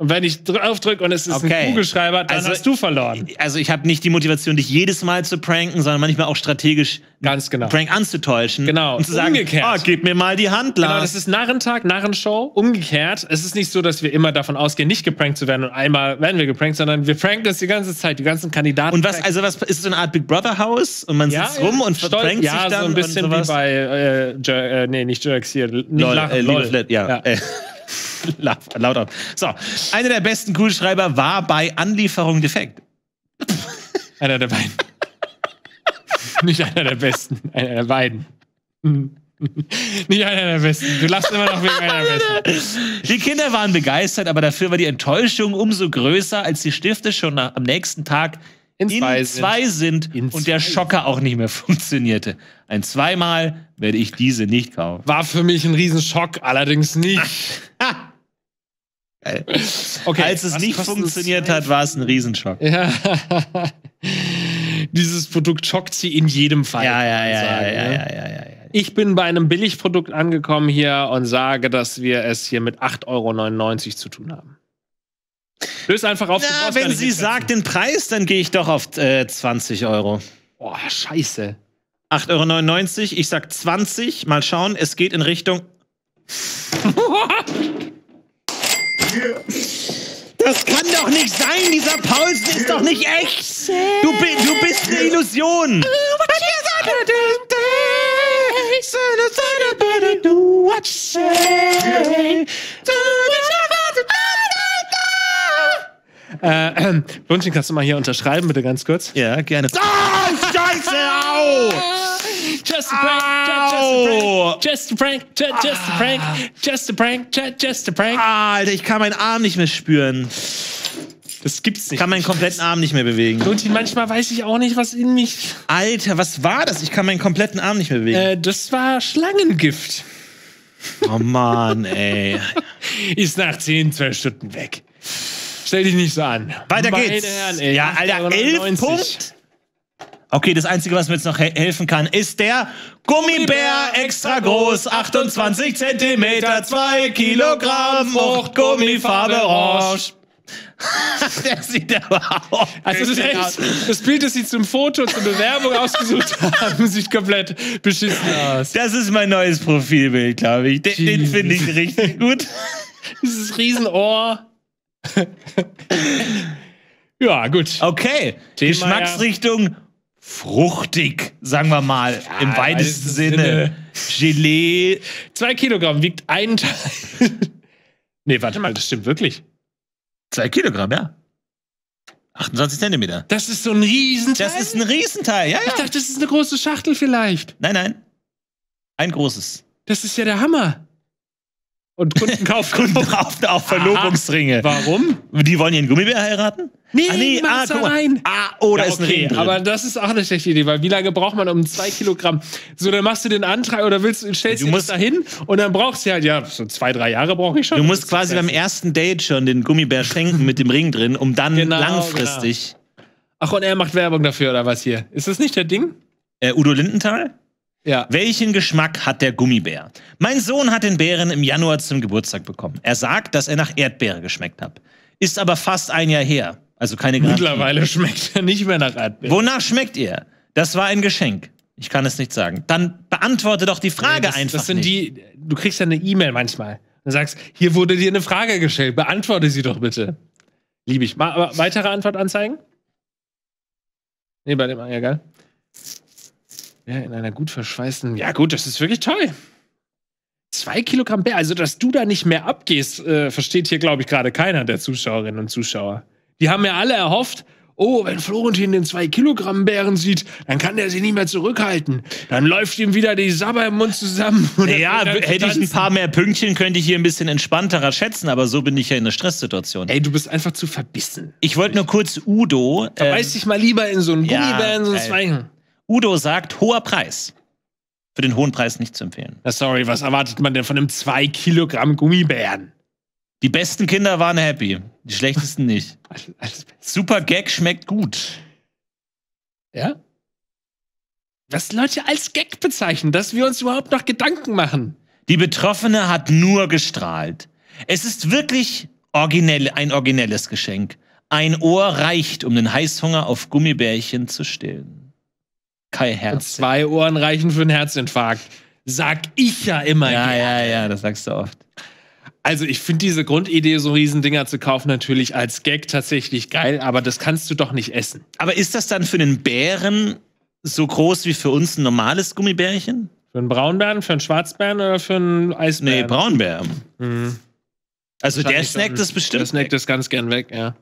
Und wenn ich drauf drücke und es ist Okay. ein Kugelschreiber, dann Also- hast du verloren. Also ich habe nicht die Motivation, dich jedes Mal zu pranken, sondern manchmal auch strategisch Ganz genau. Prank anzutäuschen. Genau. Und zu sagen, Umgekehrt. ah, gib mir mal die Hand, Genau, Lars. das ist Narrentag, Narrenshow. Umgekehrt, es ist nicht so, dass wir immer davon ausgehen, nicht geprankt zu werden und einmal werden wir geprankt, sondern wir pranken das die ganze Zeit, die ganzen Kandidaten. und was, pranken. also was ist so eine Art Big Brother Haus und man sitzt rum und Stolz- verprankt ja, sich dann so ein bisschen wie bei äh, Jer äh, nee, nicht Jerks hier, nicht Lol, lachen, äh, lol. Of Legends, ja. *laughs* Laut, auf. So, einer der besten Kugelschreiber war bei Anlieferung defekt. *laughs* Einer der beiden. *laughs* nicht einer der besten, einer der beiden. nicht einer der besten. Du lachst immer noch wegen einer der besten. Die Kinder waren begeistert, aber dafür war die Enttäuschung umso größer, als die Stifte schon am nächsten Tag In in zwei zwei, sind. sind, In und der zwei. Schocker auch nicht mehr funktionierte. Ein zweimal werde ich diese nicht kaufen. War für mich ein Riesenschock, allerdings nicht. Geil. Okay, Als es nicht funktioniert hat, war es ein Riesenschock. Ja. *laughs* Dieses Produkt schockt sie in jedem Fall. Ja, ja, ja, sagen, ja, ne? ja, ja, ja, ja. Ich bin bei einem Billigprodukt angekommen hier und sage, dass wir es hier mit 8,99 Euro zu tun haben. Löst einfach auf. Na, wenn sie sagt den Preis, dann gehe ich doch auf äh, 20 Euro. Boah, scheiße. 8,99 Euro, ich sag 20. Mal schauen, es geht in Richtung. *laughs* Das kann doch nicht sein, dieser Paulsen ist doch nicht echt. Du, bi du bist eine Illusion. Äh, äh, Wunsching, kannst du mal hier unterschreiben, bitte ganz kurz? Ja, gerne. Oh, Scheiße, au! Just a prank, just a prank, just a prank, ju- just a prank, just a prank, ju- just a prank. Ah, Alter, ich kann meinen Arm nicht mehr spüren. Das gibt's Ich nicht. kann meinen kompletten Arm nicht mehr bewegen. Wunsching, manchmal weiß ich auch nicht, was in mich. Alter, was war das? Ich kann meinen kompletten Arm nicht mehr bewegen. Äh, das war Schlangengift. Oh Mann, ey. *laughs* Ist nach 10, 12 Stunden weg. Stell dich nicht so an. Weiter Meine geht's. Herren, ey, ja, Alter, 8,99 11 Punkt. Okay, das Einzige, was mir jetzt noch he helfen kann, ist der Gummibär extra groß, 28 Zentimeter, 2 Kilogramm, Fruchtgummifarbe orange. *laughs* der sieht aber auch Also das, ist echt, aus. das Bild, das sie zum Foto, zur Bewerbung ausgesucht *laughs* haben, sieht komplett beschissen aus. Das ist mein neues Profilbild, glaube ich. Den, den finde ich richtig gut. *laughs* Dieses Riesenohr. ja, gut. Okay, Thema, Geschmacksrichtung fruchtig, sagen wir mal, im weitesten weitesten Sinne. Gelee. Zwei Kilogramm wiegt ein Teil. *laughs* nee, warte mal, das stimmt wirklich. Zwei Kilogramm, ja. 28 Zentimeter. Das ist so ein Riesenteil. Das ist ein Riesenteil, ja, ich ja. dachte, das ist eine große Schachtel vielleicht. Nein, nein. Ein großes. Das ist ja der Hammer. Und Kunden kaufen *laughs* Kunden brauchen auch Verlobungsringe. Warum? Die wollen ihren Gummibär heiraten? Nee, ah, nee, ah, machen's da rein. Ah, oh, da Ja, ist ein okay, Ring drin. aber das ist auch eine schlechte Idee, weil wie lange braucht man um zwei Kilogramm? So, dann machst du den Antrag oder willst du stellst Du du musst- musst da hin und dann brauchst du halt, ja, so zwei, drei Jahre brauche ich schon. du musst quasi beim ersten Date schon den Gummibär schenken mit dem Ring drin, um dann Genau, langfristig. Ach, und er macht Werbung dafür oder was hier? Ist das nicht der Ding? Äh, Udo Lindenthal? Ja. Welchen Geschmack hat der Gummibär? Mein Sohn hat den Bären im Januar zum Geburtstag bekommen. Er sagt, dass er nach Erdbeere geschmeckt hat. Ist aber fast ein Jahr her. Also keine Garantie. Mittlerweile schmeckt er nicht mehr nach Erdbeeren. Wonach schmeckt ihr? Das war ein Geschenk. Ich kann es nicht sagen. Dann beantworte doch die Frage das, einfach das sind nicht. die, du kriegst ja eine E-Mail manchmal. Du sagst, hier wurde dir eine Frage gestellt, beantworte sie doch bitte. Liebe ich. Mal, aber weitere Antwort anzeigen? Nee, bei dem, ja, geil. Ja, in einer gut verschweißten, ja gut, das ist wirklich toll. Zwei Kilogramm Bär, also dass du da nicht mehr abgehst, äh, versteht hier, glaube ich, gerade keiner der Zuschauerinnen und Zuschauer. Die haben ja alle erhofft, oh, wenn Florentin den zwei Kilogramm Bären sieht, dann kann er sie nicht mehr zurückhalten. Dann läuft ihm wieder die Sabber im Mund zusammen. *laughs* Ja, zu hätte ich ein paar mehr Pünktchen, könnte ich hier ein bisschen entspannterer schätzen, aber so bin ich ja in einer Stresssituation. Ey, du bist einfach zu verbissen. Ich wollte nur kurz Udo. ähm, Verbeiß dich mal lieber in so einen ja, Gummibär, in so einen. Zweigen. Udo sagt, hoher Preis. Für den hohen Preis nicht zu empfehlen. Na, sorry, was erwartet man denn von einem 2 Kilogramm Gummibären? Die besten Kinder waren happy, die schlechtesten *laughs* nicht. Super Gag schmeckt gut. Ja? Was Leute als Gag bezeichnen, dass wir uns überhaupt noch Gedanken machen. Die Betroffene hat nur gestrahlt. Es ist wirklich originell, ein originelles Geschenk. Ein Ohr reicht, um den Heißhunger auf Gummibärchen zu stillen. Kai Und Herz. zwei Ohren reichen für einen Herzinfarkt. Sag ich ja immer. Ja, gerne. ja, ja, das sagst du oft. Also ich finde diese Grundidee, so Riesendinger zu kaufen, natürlich als Gag tatsächlich geil, aber das kannst du doch nicht essen. Aber ist das dann für den Bären so groß wie für uns ein normales Gummibärchen? Für einen Braunbären, für einen Schwarzbären oder für einen Nee, Eisbären? Braunbär. Mhm. Also der snackt das bestimmt. Der snackt das ganz gern weg, ja.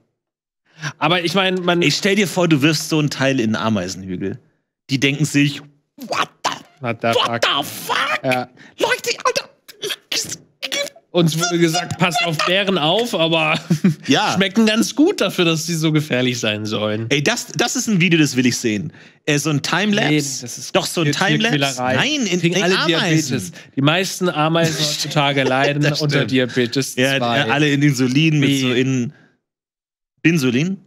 Aber ich meine, man Ich stell dir vor, du wirfst so ein Teil in einen Ameisenhügel. Die denken sich, what the, hat da what the fuck? ja. Leute. Uns wurde gesagt, passt auf Bären auf, aber *laughs* Ja. schmecken ganz gut dafür, dass sie so gefährlich sein sollen. Ey, das, das ist ein Video, das will ich sehen. Äh, so ein Timelapse. Nee, das ist Doch, so ein Timelapse. Nein, in, in alle Ameisen. Diabetes. Die meisten Ameisen *laughs* heutzutage leiden unter. Diabetes. Ja, 2. äh, alle in Insulin mit B. so in. Insulin?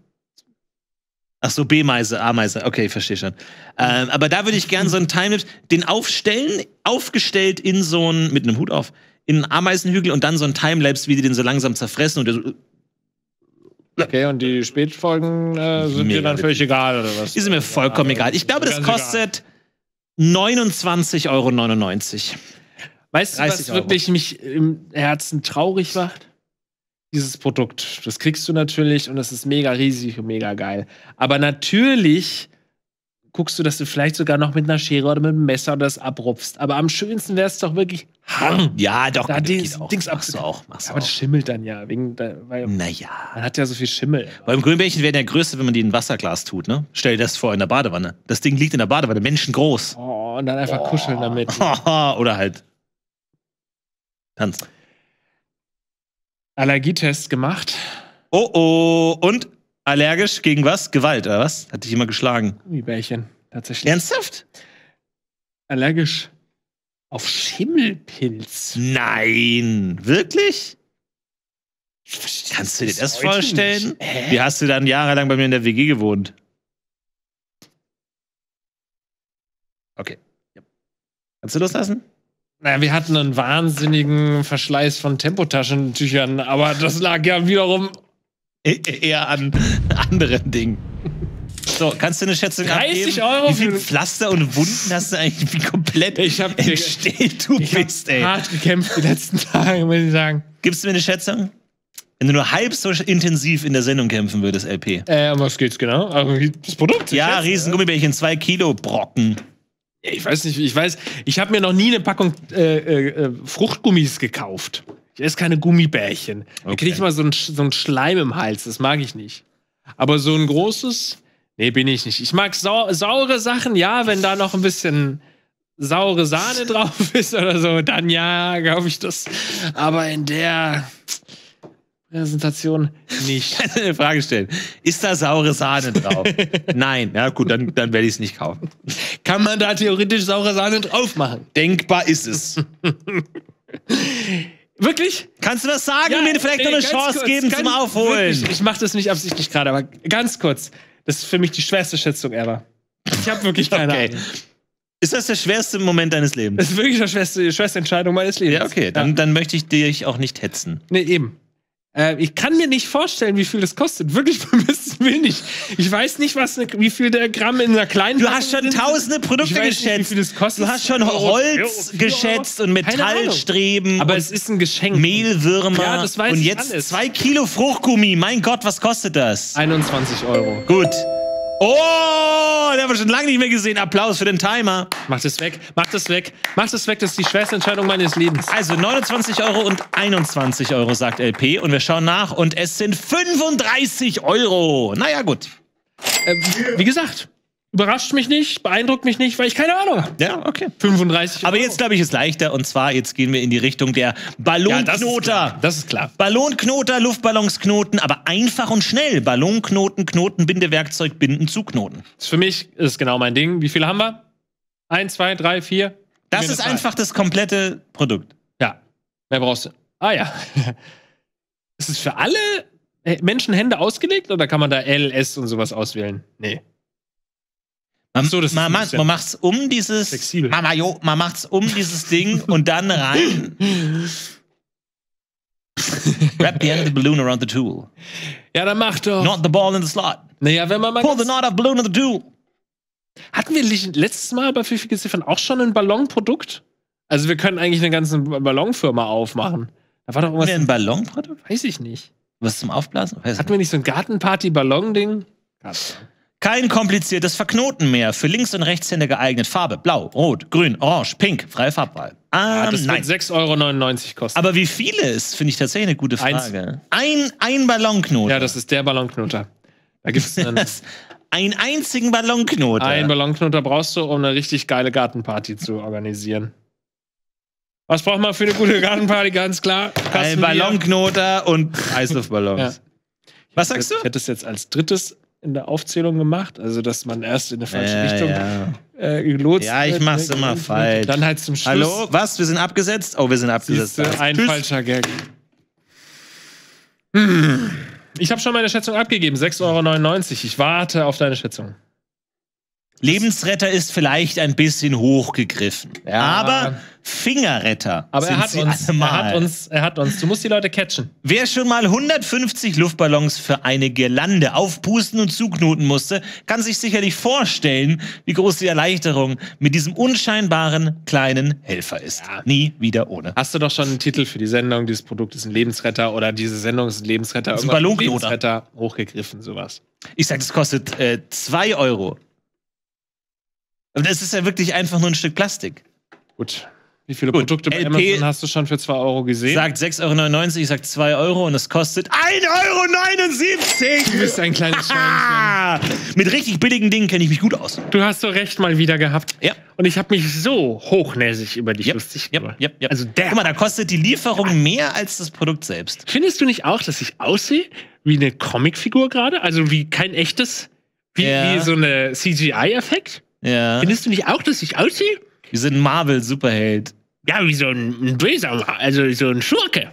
Ach so, B-Meise, A-Meise. Okay, ich verstehe schon. Ähm, aber da würde ich gerne so einen Timelapse, den aufstellen, aufgestellt in so einen, mit einem Hut auf, in einen Ameisenhügel und dann so ein Timelapse, wie die den so langsam zerfressen und der so, Okay, und die Spätfolgen äh, sind Mega dir dann völlig egal, oder was? ist mir vollkommen egal. Ich glaube, das kostet 29,99 Euro. Weißt du, 30 was Euro. wirklich mich im Herzen traurig macht? Dieses Produkt. Das kriegst du natürlich und das ist mega riesig und mega geil. Aber natürlich guckst du, dass du vielleicht sogar noch mit einer Schere oder mit einem Messer das abrupfst. Aber am schönsten wäre es doch wirklich Hang. Ja, doch, Da dieses auch. Dings machst du auch. Machst du Aber das schimmelt dann ja. Wegen weil Naja. man hat ja so viel Schimmel. Beim Grünbärchen wäre der größte, wenn man die in ein Wasserglas tut, ne? Stell dir das vor in der Badewanne. Das Ding liegt in der Badewanne, menschengroß. Oh, und dann einfach kuscheln damit. *laughs* Oder halt. Tanzen. Allergietest gemacht. Oh oh. Und allergisch gegen was? Gewalt, oder was? Hat dich immer geschlagen. Gummibärchen. Tatsächlich. Ernsthaft? Allergisch auf Schimmelpilz. Nein. Wirklich? Kannst du dir das vorstellen? Wie hast du dann jahrelang bei mir in der WG gewohnt? Okay. Kannst du loslassen? Naja, wir hatten einen wahnsinnigen Verschleiß von Tempotaschentüchern, aber das lag ja wiederum. E- Eher an *laughs* anderen Dingen. So, kannst du eine Schätzung 30 abgeben? Euro Wie viele für- Pflaster und Wunden hast du eigentlich? Wie komplett Ich hab- entstellt du Ich hab bist, ey. hart gekämpft die letzten *laughs* Tage, muss ich sagen. Gibst du mir eine Schätzung? Wenn du nur halb so intensiv in der Sendung kämpfen würdest, LP. Äh, um was geht's genau? Also, das Produkt. Ja, ich riesen Gummibärchen, zwei Kilo Brocken. Ich weiß nicht, ich weiß, ich habe mir noch nie eine Packung äh, äh, äh, Fruchtgummis gekauft. Ich esse keine Gummibärchen. Da Okay. kriege ich mal so einen, so Schleim im Hals, das mag ich nicht. Aber so ein großes, nee, bin ich nicht. Ich mag sau saure Sachen, ja, wenn da noch ein bisschen saure Sahne drauf *laughs* ist oder so, dann ja, glaube ich das. Aber in der Präsentation nicht. *laughs* Eine Frage stellen. Ist da saure Sahne drauf? *laughs* Nein. Ja, gut, dann, dann werde ich es nicht kaufen. Kann man da theoretisch saure Sahne drauf machen? Denkbar ist es. Wirklich? Kannst du das sagen und mir vielleicht noch eine Chance kurz, geben ganz- zum Aufholen? Wirklich, ich mache das nicht absichtlich gerade, aber ganz kurz. Das ist für mich die schwerste Schätzung ever. Ich habe wirklich *laughs* keine Okay. Ahnung. Ist das der schwerste Moment deines Lebens? Das ist wirklich die schwerste, schwerste Entscheidung meines Lebens. Ja, okay. Dann, dann möchte ich dich auch nicht hetzen. Nee, eben. Äh, ich kann mir nicht vorstellen, wie viel das kostet. Wirklich, *laughs* Willen nicht. Ich weiß nicht, was ne, wie viel der Gramm in einer kleinen. Du hast schon tausende Produkte nicht, geschätzt. Du hast schon Holz Euro, geschätzt und. Metallstreben Aber und es ist ein Geschenk. Mehlwürmer. Ja, das weiß und jetzt alles. zwei Kilo Fruchtgummi. Mein Gott, was kostet das? 21 Euro. Gut. Oh, den haben wir schon lange nicht mehr gesehen. Applaus für den Timer. Mach das weg. Mach das weg. Mach das weg. Das ist die schwerste Entscheidung meines Lebens. Also 29 Euro und 21 Euro, sagt LP. Und wir schauen nach und es sind 35 Euro. Naja, gut. Ähm, wie gesagt, überrascht mich nicht, beeindruckt mich nicht, weil ich keine Ahnung habe. Ja, okay. 35 Aber jetzt, glaube ich, ist leichter. Und zwar, jetzt gehen wir in die Richtung der Ballonknoter. Das ist klar. Ballonknoter, Luftballonsknoten, aber einfach und schnell. Ballonknoten, Knoten, Bindewerkzeug, Binden, Zuknoten. Das ist für mich ist genau mein Ding. Wie viele haben wir? Eins, zwei, drei, vier. Das ist einfach das komplette Produkt. Ja. Mehr brauchst du. Ah ja. *laughs* ist es für alle äh, Menschenhände ausgelegt oder kann man da L, S und sowas auswählen? Nee. Man, so, das man, ein man, macht's um dieses. flexibel. Mama, jo, man macht's um dieses Ding und dann rein. *laughs* Wrap the end of the balloon around the tool. Ja, dann mach doch. Not the ball in the slot. naja, wenn man mal. Pull the knot of balloon in the tool. Hatten wir nicht letztes Mal bei Pfiffige Ziffern auch schon ein Ballonprodukt? Also, wir können eigentlich eine ganze Ballonfirma aufmachen. Da war doch Haben wir irgendwas. ein Ballonprodukt? Weiß ich nicht. Was zum Aufblasen? Weiß Hatten wir nicht so ein Gartenparty-Ballon-Ding? Kein kompliziertes Verknoten mehr. Für Links- und Rechtshänder geeignet. Farbe: Blau, Rot, Grün, Orange, Pink. Freie Farbwahl. Ah, Ja, das nein. wird 6,99 Euro kosten. Aber wie viele ist, finde ich tatsächlich eine gute Eins. Frage. Ein, ein Ballonknoten. ja, das ist der Ballonknoter. Da gibt es einen, einzigen Ballonknoten. einen Ballonknoter brauchst du, um eine richtig geile Gartenparty zu organisieren. Was braucht man für eine gute Gartenparty? Ganz klar. Ein Kastenbier. Ballonknoter und Eisluftballons. Ja. Was sagst du? Ich hätte es jetzt als drittes in der Aufzählung gemacht, also dass man erst in eine falsche Ja, Richtung ja. Äh, gelotst Ja, ich wird, mach's ne, immer falsch. wird. Dann halt zum Schluss. Hallo? Was? Wir sind abgesetzt? Oh, wir sind abgesetzt. Siehste, ein Tschüss. falscher Gag. Hm. Ich habe schon meine Schätzung abgegeben, 6,99 Euro. Ich warte auf deine Schätzung. Lebensretter ist vielleicht ein bisschen hochgegriffen. Ja. Aber Fingerretter Aber sind er hat, sie uns, er hat uns, er hat uns. Du musst die Leute catchen. Wer schon mal 150 Luftballons für eine Girlande aufpusten und zuknoten musste, kann sich sicherlich vorstellen, wie groß die Erleichterung mit diesem unscheinbaren kleinen Helfer ist. Ja. Nie wieder ohne. Hast du doch schon einen Titel für die Sendung? Dieses Produkt ist ein Lebensretter oder diese Sendung ist ein Lebensretter. Ist ein Ballonknoter. Lebensretter hochgegriffen, sowas. Ich sag, das kostet 2 Euro. Und das ist ja wirklich einfach nur ein Stück Plastik. Gut. Wie viele Gut, Produkte bei LP Amazon hast du schon für 2 Euro gesehen? Sagt 6,99 Euro, ich sag 2 Euro und es kostet 1,79 Euro! du bist ein kleines Schweinchen. Ah, *laughs* mit richtig billigen Dingen kenne ich mich gut aus. Du hast so recht mal wieder gehabt. Ja. Und ich habe mich so hochnäsig über dich Yep, lustig yep, gemacht. yep, yep. Also der. Guck mal, da kostet die Lieferung mehr als das Produkt selbst. Findest du nicht auch, dass ich aussehe wie eine Comicfigur gerade? Also wie kein echtes, wie, Ja. wie so eine CGI-Effekt? Ja. Findest du nicht auch, dass ich aussehe? Wir sind ein Marvel-Superheld. Ja, wie so ein, Böser, also so ein Schurke.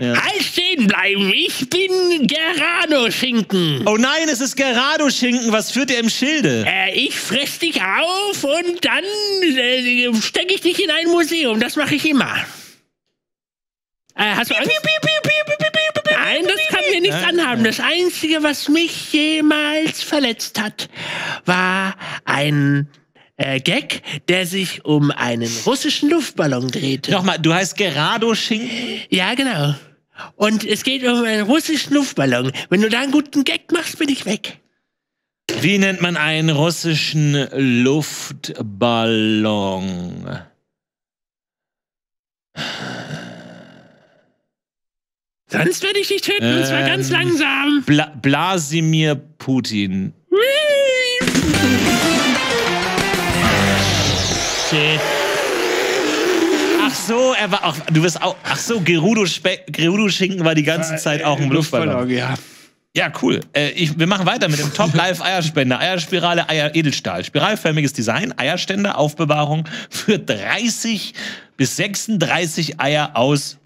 Ja. Halt stehen bleiben, ich bin Gerano-Schinken. Oh nein, es ist Gerado-Schinken. Was führt ihr im Schilde? Äh, ich fress dich auf und dann äh, stecke ich dich in ein Museum. Das mache ich immer. Äh, hast du Angst? Nein, das kann mir nichts anhaben. Das Einzige, was mich jemals verletzt hat, war ein äh, Gag, der sich um einen russischen Luftballon drehte. Nochmal, du heißt Gerado-Schinken? Ja, genau. Und es geht um einen russischen Luftballon. Wenn du da einen guten Gag machst, bin ich weg. Wie nennt man einen russischen Luftballon? Sonst werde ich dich töten, und zwar Ähm. ganz langsam. Bla Blasimir Putin. Shit. Ach so, er war auch. Du bist auch. Ach so, Gerudo, Spe Gerudo Schinken war die ganze Zeit auch ein Luftballon. ja. Ja, cool. Äh, ich, wir machen weiter mit dem Top *laughs* Life Eierspender. Eierspirale, Eier Edelstahl. Spiralförmiges Design, Eierständer, Aufbewahrung für 30 bis 36 Eier aus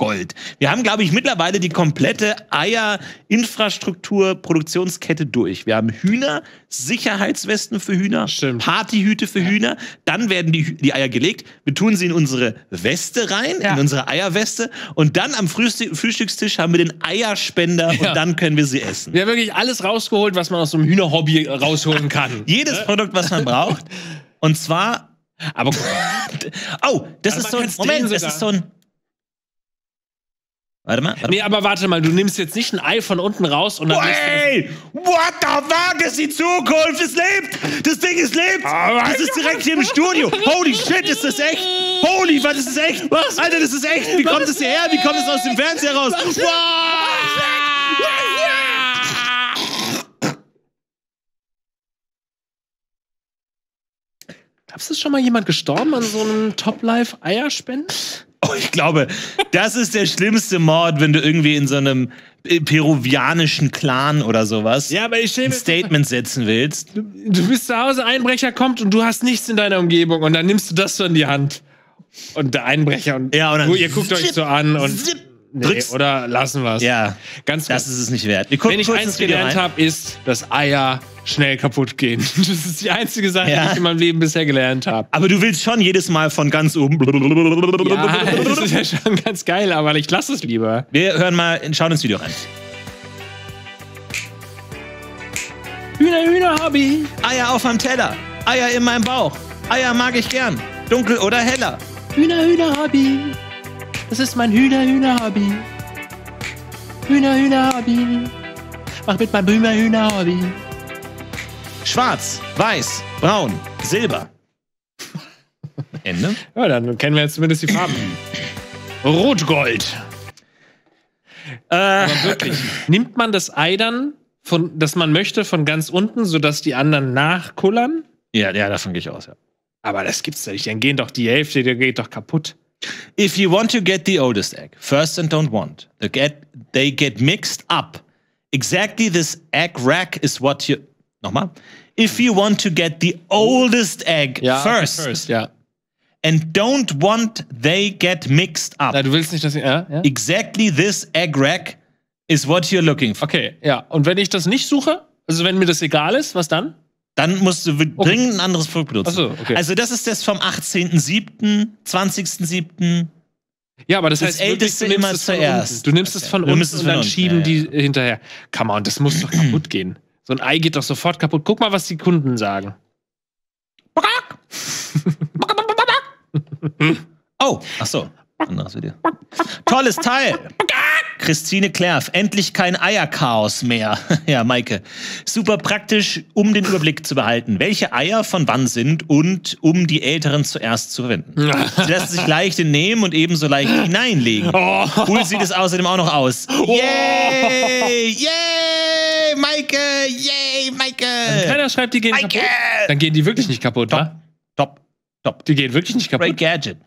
Rotgold. Wir haben, glaube ich, mittlerweile die komplette Eierinfrastruktur, Produktionskette durch. Wir haben Hühner, Sicherheitswesten für Hühner, Stimmt. Partyhüte für Hühner. Dann werden die, die Eier gelegt. Wir tun sie in unsere Weste rein, Ja. in unsere Eierweste. Und dann am Frühstück, Frühstückstisch haben wir den Eierspender Ja. und dann können wir sie essen. Wir haben wirklich alles rausgeholt, was man aus so einem Hühnerhobby rausholen *laughs* kann. Jedes Produkt, was man braucht. Und zwar. Aber *laughs* Oh, das Aber ist so ein. Moment, das ist so ein. Warte mal. Warte nee, aber warte mal, du nimmst jetzt nicht ein Ei von unten raus und dann das- Hey, what the fuck ist die Zukunft? Es lebt! Das Ding ist lebt! Das ist direkt hier im Studio. Holy shit, ist das echt? Holy, was ist das echt? Was? Alter, das ist echt. Wie kommt es hierher? Wie kommt es aus dem Fernseher raus? Gab's das schon mal jemand gestorben an so einem Top-Life-Eierspenden? Oh, ich glaube, das ist der schlimmste Mord, wenn du irgendwie in so einem peruvianischen Clan oder sowas Ja, aber ich ein Statement setzen willst. du, du bist zu Hause, Einbrecher kommt und du hast nichts in deiner Umgebung und dann nimmst du das so in die Hand. Und der Einbrecher und, Ja, und du, ihr guckt euch so an und zip, nee, oder lassen wir's. Ja, ganz das kurz. ist es nicht wert. Wir gucken Wenn ich eins gelernt habe, ist, dass Eier schnell kaputt gehen. *laughs* Das ist die einzige Sache, Ja. die ich in meinem Leben bisher gelernt habe. Aber du willst schon jedes Mal von ganz oben. Ja, das ist ja schon ganz geil, aber ich lasse es lieber. Wir hören mal, schauen ins Video rein. Hühner, Hühner, Hobby. Eier auf meinem Teller. Eier in meinem Bauch. Eier mag ich gern. Dunkel oder heller. Hühner, Hühner, Hobby. Das ist mein Hühner, Hühner, Hobby. Hühner, Hühner, Hobby. Mach mit meinem Hühner, Hühner, Hobby. Schwarz, weiß, braun, silber. Ende. Ja, dann kennen wir jetzt zumindest die Farben. Rot-Gold. Äh, nimmt man das Ei dann, von, das man möchte, von ganz unten, sodass die anderen nachkullern? ja, ja, davon gehe ich aus, ja. Aber das gibt's doch nicht. Dann gehen doch die Hälfte, die geht doch kaputt. If you want to get the oldest egg, first and don't want, they get, they get mixed up. Exactly this egg rack is what you. Nochmal. If you want to get the oldest egg first, ja. and don't want, they get mixed up. Na, du willst nicht, dass ich. Ja, ja. Exactly this egg rack is what you're looking for. Okay, ja. Und wenn ich das nicht suche, also wenn mir das egal ist, was dann? Dann musst du dringend ein anderes Produkt benutzen. Ach so, okay. Also das ist das vom 18.07., 20.07. Ja, aber das, Das heißt, wirklich, Älteste du nimmst immer es von zuerst. Unten. Du nimmst es von Du unten es und dann schieben ja, die hinterher. Come on, das muss doch *clears throat* kaputt gehen. So ein Ei geht doch sofort kaputt. Guck mal, was die Kunden sagen. *laughs* Oh, ach so. Anderes Video. Tolles Teil. Christine Klerf, endlich kein Eierchaos mehr. *laughs* ja, Maike. Super praktisch, um den Überblick zu behalten, welche Eier von wann sind und um die älteren zuerst zu verwenden. *laughs* Sie lassen sich leicht entnehmen und ebenso leicht hineinlegen. Cool sieht es außerdem auch noch aus. Yay! Yay! Maike! Yay, Maike! Keiner schreibt, die gehen Maike! kaputt. Dann gehen die wirklich nicht kaputt, wa? Top, top. Die gehen wirklich nicht Great kaputt. Gadget.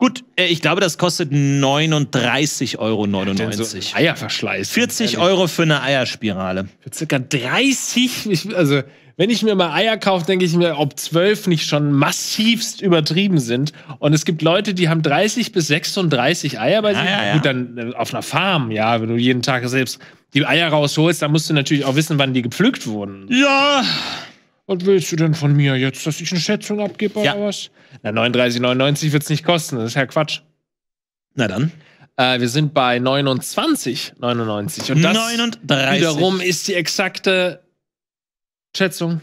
Gut, äh, ich glaube, das kostet 39,99 Euro. So Eierverschleiß. 40 Euro für eine Eierspirale. Für circa 30. Ich, also, wenn ich mir mal Eier kaufe, denke ich mir, ob 12 nicht schon massivst übertrieben sind. Und es gibt Leute, die haben 30 bis 36 Eier bei sich. ja, ja. Gut, dann äh, auf einer Farm, ja, wenn du jeden Tag selbst die Eier rausholst, dann musst du natürlich auch wissen, wann die gepflückt wurden. Ja. Was willst du denn von mir jetzt, dass ich eine Schätzung abgebe Ja. oder was? Na, 39,99 wird es nicht kosten. Das ist ja Quatsch. Na dann. Äh, wir sind bei 29,99. Und das 39. wiederum ist die exakte Schätzung.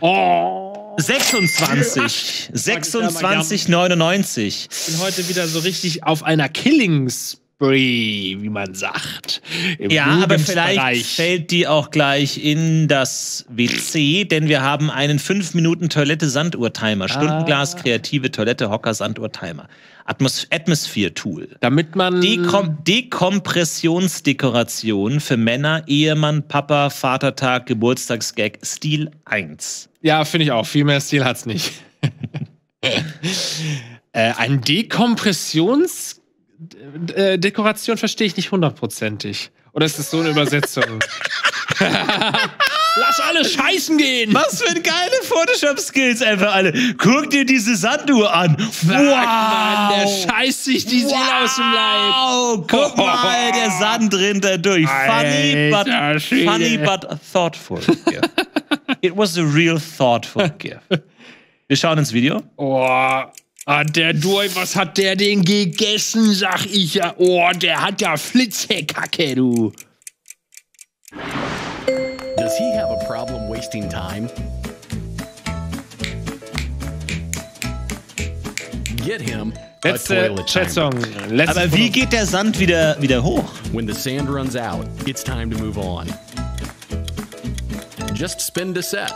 Oh. 26. 26,99. Ich bin heute wieder so richtig auf einer Killings Spray, wie man sagt. Ja, aber vielleicht fällt die auch gleich in das WC, denn wir haben einen 5 Minuten Toilette Sanduhr-Timer. Stundenglas, Ah. kreative Toilette, Hocker, Sanduhr-Timer. Atmos Atmosphere-Tool. Damit man. Dekom Dekompressionsdekoration für Männer, Ehemann, Papa, Vatertag, Geburtstagsgag, Stil 1. Ja, finde ich auch. Viel mehr Stil hat's nicht. *laughs* äh, ein Dekompressions. Äh, Dekoration verstehe ich nicht hundertprozentig. Oder ist das so eine Übersetzung? *laughs* Lass alle scheißen gehen! Was für geile Photoshop-Skills einfach alle. Guck dir diese Sanduhr an. Fuck, Mann, der scheißt sich die Seele aus dem Leib. Wow, guck mal, der Sand rinnt da durch. Funny but, funny but thoughtful. gift. *laughs* It was a real thoughtful gift. Wir schauen ins Video. Oh, ah, der Doi, was hat der denn gegessen, sag ich ja. Oh, der hat ja Flitzekacke, du. Does he have a problem wasting time? Get him a Letzte. Schätzung. Letzte Aber wie geht der Sand wieder, wieder hoch? When the sand runs out, it's time to move on. Just spin to set.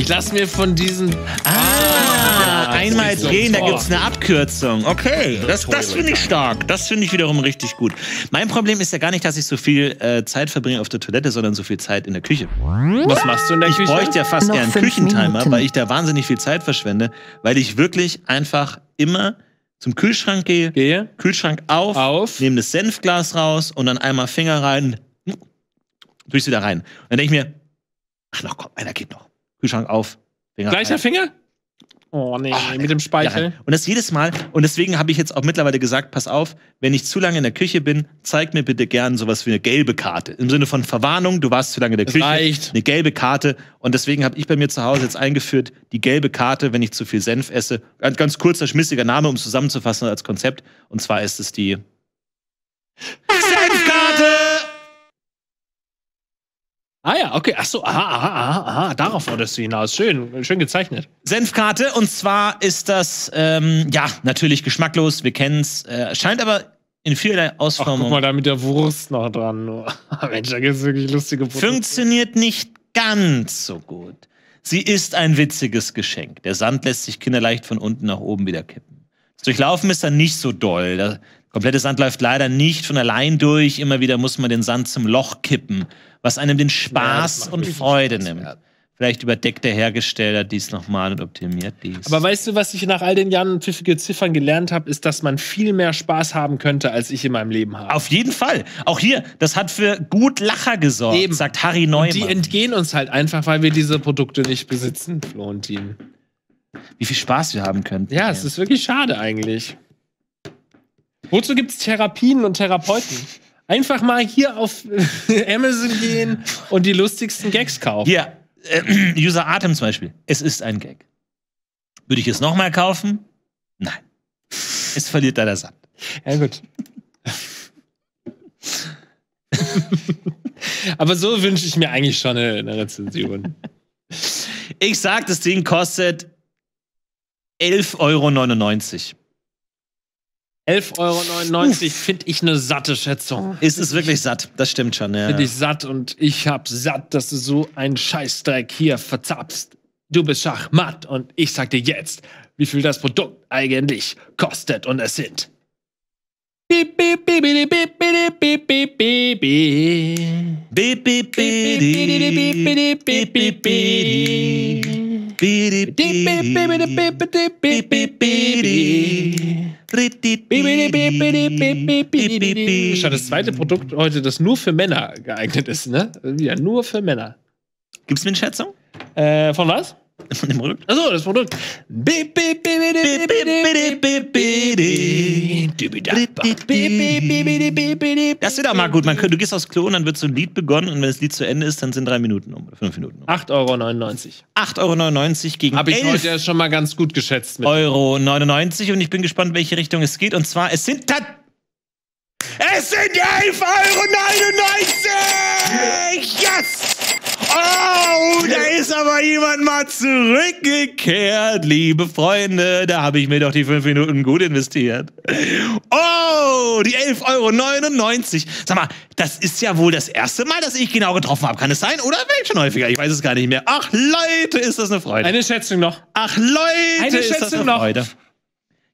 Ich lasse mir von diesen. Ah, einmal ist so drehen, da toll. gibt's eine Abkürzung. Okay, das, das finde ich stark. Das finde ich wiederum richtig gut. Mein Problem ist ja gar nicht, dass ich so viel äh, Zeit verbringe auf der Toilette, sondern so viel Zeit in der Küche. Was machst du in der Ich Küche? bräuchte ja fast eher einen Küchentimer, Minuten. weil ich da wahnsinnig viel Zeit verschwende, weil ich wirklich einfach immer zum Kühlschrank gehe, Gehe. Kühlschrank auf, Auf. nehme das Senfglas raus und dann einmal Finger rein, tue ich wieder rein. Und dann denke ich mir, ach noch, komm, einer geht noch. Kühlschrank auf, Finger Gleicher rein. Finger? Oh, nee, Ah, mit dem Ja, Speichel. rein. und das jedes Mal. Und deswegen habe ich jetzt auch mittlerweile gesagt, pass auf, wenn ich zu lange in der Küche bin, zeig mir bitte gern sowas wie eine gelbe Karte. Im Sinne von Verwarnung, du warst zu lange in der Es Küche. reicht. Eine gelbe Karte. Und deswegen habe ich bei mir zu Hause jetzt eingeführt, die gelbe Karte, wenn ich zu viel Senf esse. Ein ganz kurzer, schmissiger Name, um es zusammenzufassen als Konzept. Und zwar ist es die Senfkarte! Ah ja, okay. Ach so, aha, aha, aha, aha. Darauf wolltest du hinaus. Schön, schön gezeichnet. Senfkarte. Und zwar ist das, ähm, ja, natürlich geschmacklos. Wir kennen es. Äh, scheint aber in vielerlei Ach, guck Ausformung mal, da mit der Wurst noch dran. Oh, *laughs* Mensch, da gibt's wirklich lustige Produkte. funktioniert nicht ganz so gut. Sie ist ein witziges Geschenk. Der Sand lässt sich kinderleicht von unten nach oben wieder kippen. Das Durchlaufen ist dann nicht so doll. Der komplette Sand läuft leider nicht von allein durch. Immer wieder muss man den Sand zum Loch kippen, was einem den Ja, Spaß macht und Freude nimmt. ja. Vielleicht überdeckt der Hersteller dies nochmal und optimiert dies. Aber weißt du, was ich nach all den Jahren pfiffige Ziffern gelernt habe, ist, dass man viel mehr Spaß haben könnte, als ich in meinem Leben habe. Auf jeden Fall. Auch hier, das hat für gut Lacher gesorgt, Eben. sagt Harry Und Neumann. die entgehen uns halt einfach, weil wir diese Produkte nicht besitzen, Florentin. Wie viel Spaß wir haben können. Ja, es ist wirklich schade eigentlich. Wozu gibt es Therapien und Therapeuten? Einfach mal hier auf Amazon gehen und die lustigsten Gags kaufen. Hier, äh, *clears throat* User Atem zum Beispiel. Es ist ein Gag. Würde ich es nochmal kaufen? Nein. Es verliert leider Sand. Ja, gut. Aber so wünsche ich mir eigentlich schon eine, eine Rezension. Ich sag, das Ding kostet 11,99 Euro. 11,99 Euro finde ich eine satte Schätzung. Ist es wirklich satt? Das stimmt schon, ja. Finde ich satt und ich hab satt, dass du so einen Scheißdreck hier verzapfst. Du bist Schachmatt und ich sag dir jetzt, wie viel das Produkt eigentlich kostet und es sind. Schon das zweite Produkt heute, das nur für Männer geeignet ist, ne? Ja, nur für Männer. Gibt's mir eine Schätzung? Äh, von was? Von dem Produkt? Achso, das Produkt. Bip, bip, bidi, bip, bip, bidi. Das wird auch mal gut. Man, könnte- du gehst aufs Klo und dann wird so ein Lied begonnen und wenn das Lied zu Ende ist, dann sind drei Minuten um. Oder fünf Minuten um. 8,99 Euro. 8,99 Euro gegen Habe ich 11 heute schon mal ganz gut geschätzt. Mit. Euro 99 und ich bin gespannt, welche Richtung es geht. Und zwar, es sind tat es sind 11,99 Euro! Yes! Oh, da ist aber jemand mal zurückgekehrt, liebe Freunde. Da habe ich mir doch die fünf Minuten gut investiert. Oh, die 11,99 Euro. Sag mal, das ist ja wohl das erste Mal, dass ich genau getroffen habe. Kann es sein? Oder schon häufiger? Ich weiß es gar nicht mehr. Ach, Leute, ist das eine Freude. Eine Schätzung noch. Ach, Leute, Eine ist das Schätzung eine noch.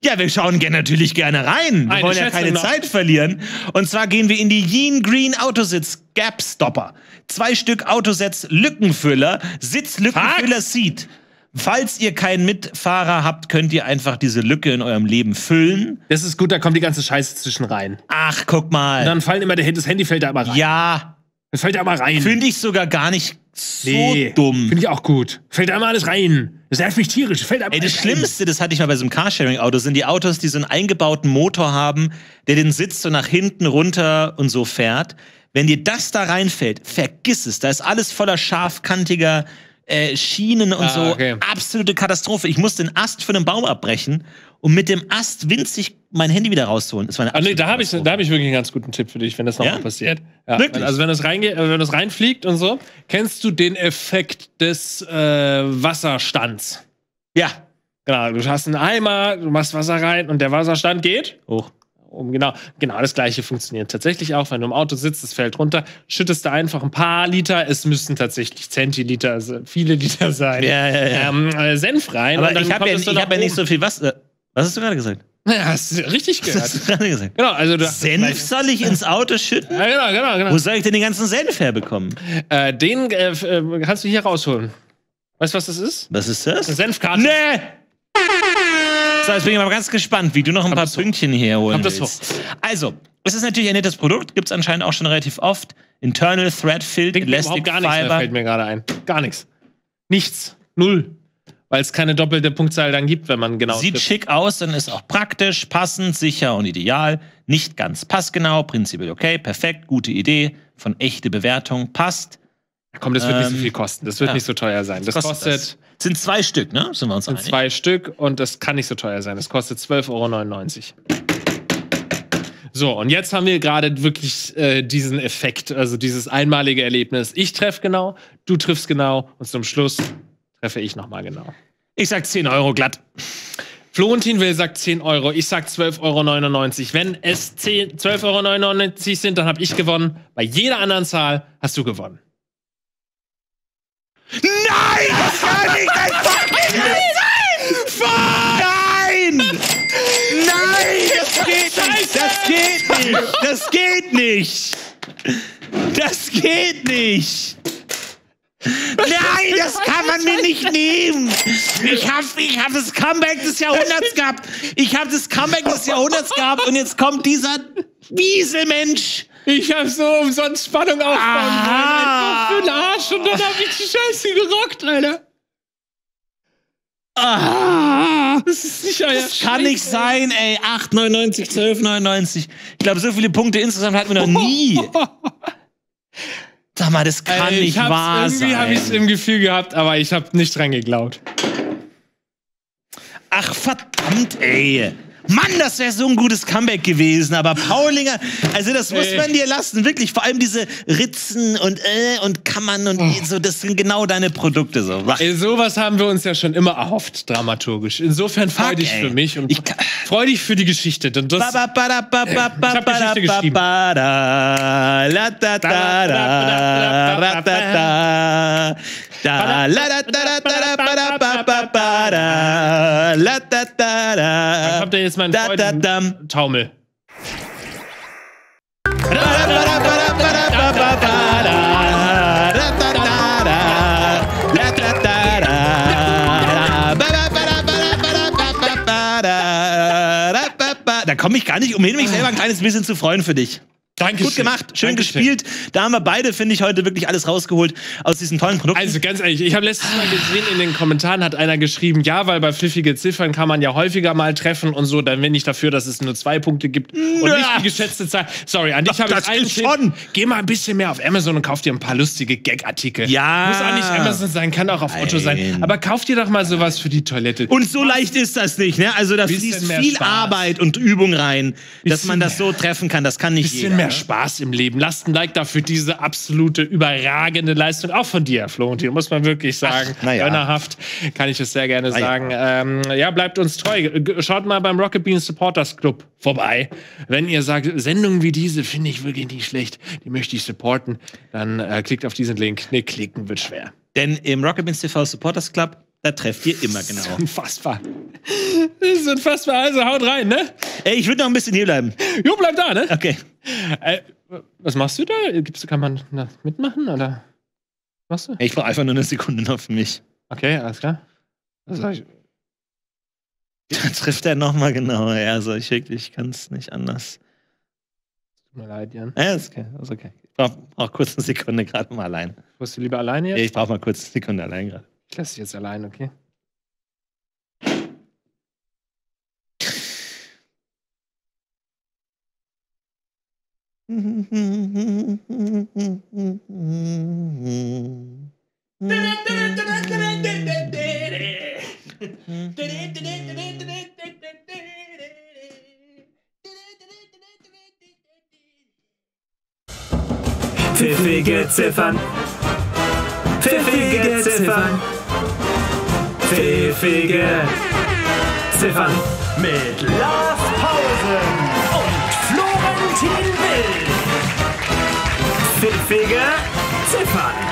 Ja, wir schauen gerne natürlich gerne rein. Wir Eine wollen ja Schätzung keine noch. Zeit verlieren. Und zwar gehen wir in die Yin Green Autositz Gap Stopper. Zwei Stück Autosets Lückenfüller, Sitzlückenfüller Seat. Falls ihr keinen Mitfahrer habt, könnt ihr einfach diese Lücke in eurem Leben füllen. Das ist gut, da kommt die ganze Scheiße zwischen rein. Ach, guck mal. Und dann fallen immer der, das Handy fällt da immer rein. ja, Das fällt da immer rein. finde ich sogar gar nicht so Nee, dumm. Finde ich auch gut. Fällt da immer alles rein. Das nervt mich tierisch. Fällt immer Ey, das Schlimmste, das hatte ich mal bei so einem Carsharing-Auto, sind die Autos, die so einen eingebauten Motor haben, der den Sitz so nach hinten runter und so fährt. Wenn dir das da reinfällt, vergiss es. Da ist alles voller scharfkantiger äh, Schienen und Ah, so. okay. Absolute Katastrophe. Ich musste den Ast von einem Baum abbrechen, um mit dem Ast winzig mein Handy wieder rauszuholen. Das war eine Ah, nee, da habe ich, da hab ich wirklich einen ganz guten Tipp für dich, wenn das nochmal Ja? passiert. Ja, Wirklich? Also wenn das, reingeht, äh, wenn das reinfliegt und so, kennst du den Effekt des äh, Wasserstands? Ja. Genau, du hast einen Eimer, du machst Wasser rein und der Wasserstand geht Hoch. um. Genau, genau das gleiche funktioniert tatsächlich auch, wenn du im Auto sitzt, es fällt runter, schüttest du einfach ein paar Liter, es müssen tatsächlich Zentiliter, also viele Liter sein. Ja, ja, ja. Ähm, äh, Senf rein. Aber und dann ich habe ja, hab ja nicht so viel Wasser. Was hast du gerade gesagt? *laughs* Ja, hast du richtig gehört. hast du gerade gesagt? genau, also du Senf soll ich ins Auto schütten? Ja, genau, genau, genau. Wo soll ich denn den ganzen Senf herbekommen? Äh, den äh, äh, kannst du hier rausholen. Weißt du, was das ist? Was ist das? Eine Senfkarte. Nee! So, jetzt bin ich mal ganz gespannt, wie du noch ein paar das hoch. Pünktchen hier holen Hab das willst. Also, es ist natürlich ein nettes Produkt, gibt es anscheinend auch schon relativ oft. Internal Thread Filled Elastic gar nichts mehr, Fiber. fällt mir gerade ein. Gar nichts. Nichts. Null. Weil es keine doppelte Punktzahl dann gibt, wenn man genau Sieht trifft. schick aus, dann ist auch praktisch, passend, sicher und ideal. Nicht ganz passgenau, prinzipiell okay, perfekt, gute Idee. Von echte Bewertung, passt. Komm, das wird nicht so Ähm, viel kosten. Das wird ja. nicht so teuer sein. Das kostet, das? Sind zwei Stück, ne? Sind wir uns sind einig? zwei Stück und das kann nicht so teuer sein. Das kostet 12,99 Euro. So, und jetzt haben wir gerade wirklich äh, diesen Effekt, also dieses einmalige Erlebnis. Ich treffe genau, du triffst genau und zum Schluss treffe ich nochmal genau. Ich sag 10 Euro glatt. Florentin will sagt 10 Euro, ich sag 12,99 Euro. Wenn es 10 12,99 Euro sind, dann habe ich gewonnen. Bei jeder anderen Zahl hast du gewonnen. Nein, das kann nicht einfach sein! Nein! Nein, das geht nicht! Das geht nicht! Das geht nicht! Das geht nicht! Nein, das *laughs* kann man mir nicht nehmen! Ich hab, ich hab das Comeback des Jahrhunderts gehabt! Ich hab das Comeback des Jahrhunderts gehabt und jetzt kommt dieser Wieselmensch! Ich habe so umsonst Spannung Ah. wollen. Einfach für den Arsch und dann habe ich die Scheiße gerockt, Alter. Ah! Das ist nicht euer Das kann nicht sein, ey. 8,99, 12,99. Ich glaube, so viele Punkte insgesamt hatten wir noch nie. *laughs* Sag mal, das kann ich nicht wahr irgendwie habe ich es sein. im Gefühl gehabt, aber ich habe nicht dran geglaubt. Ach, verdammt, ey. Mann, das wäre so ein gutes Comeback gewesen, aber Paulinger, also das muss man dir lassen, wirklich. Vor allem diese Ritzen und äh und Kammern und so, das sind genau deine Produkte. So. Ey, sowas haben wir uns ja schon immer erhofft, dramaturgisch. Insofern freu dich für mich und freu dich für die Geschichte. Denn das, Ba, ba, ba, Ich hab Geschichte geschrieben. da, da, da, da, da, da, da, da, da, da, da, la, da, da, Dann da, kommt ja jetzt mein da, da. Taumel. Ba, da, ba, da, ba, da, la, da, da, da, ba, da, ba, da, ba, da, da, da, ba. Da komme ich gar nicht umhin, mich selber ein kleines bisschen zu freuen für dich. Dankeschön. Gut gemacht, schön Dankeschön. gespielt. Da haben wir beide, finde ich, heute wirklich alles rausgeholt aus diesen tollen Produkten. Also ganz ehrlich, ich habe letztes Mal gesehen, in den Kommentaren hat einer geschrieben, ja, weil bei pfiffige Ziffern kann man ja häufiger mal treffen und so, dann bin ich dafür, dass es nur zwei Punkte gibt und Ja. nicht die geschätzte Zahl. Sorry, an dich habe ich Tipp. schon. Geh mal ein bisschen mehr auf Amazon und kauf dir ein paar lustige Gag-Artikel. Ja. Muss auch nicht Amazon sein, kann auch auf Otto sein. Nein. Aber kauf dir doch mal sowas für die Toilette. und so leicht ist das nicht, ne? Also da fließt viel Spaß. Arbeit und Übung rein, dass Bisschen man das so treffen kann. Das kann nicht jeder. Mehr Spaß im Leben. Lasst ein Like da für diese absolute überragende Leistung. Auch von dir, Florentin, muss man wirklich sagen. na ja. Gönnerhaft kann ich es sehr gerne ja. sagen. Ähm, ja, bleibt uns treu. Schaut mal beim Rocket Bean Supporters Club vorbei. Wenn ihr sagt, Sendungen wie diese finde ich wirklich nicht schlecht, die möchte ich supporten, dann äh, klickt auf diesen Link. Ne, klicken wird schwer. Denn im Rocket Beans TV Supporters Club, da trefft ihr immer genau. Unfassbar. Das ist unfassbar. Also haut rein, ne? Ey, ich würde noch ein bisschen hier bleiben. Jo, bleib da, ne? Okay. Äh, was machst du da? Gibt's, kann man da mitmachen oder? Was machst du? Ich brauche einfach nur eine Sekunde noch für mich. Okay, alles klar. Was soll ich? Da trifft er nochmal genau. Ja, also ich wirklich kann es nicht anders. Tut mir leid, Jan. Ja, ist okay. Ist okay. Ich brauche brauch kurz eine Sekunde gerade mal allein. Bist du lieber alleine Ja, jetzt? ich brauche mal kurz eine Sekunde allein gerade. Ich lasse dich jetzt allein, okay? Pfiffige Ziffern. Pfiffige Ziffern. Pfiffige Ziffern. Mit Lars Pausen und Florentin Will. Pfiffige Ziffern.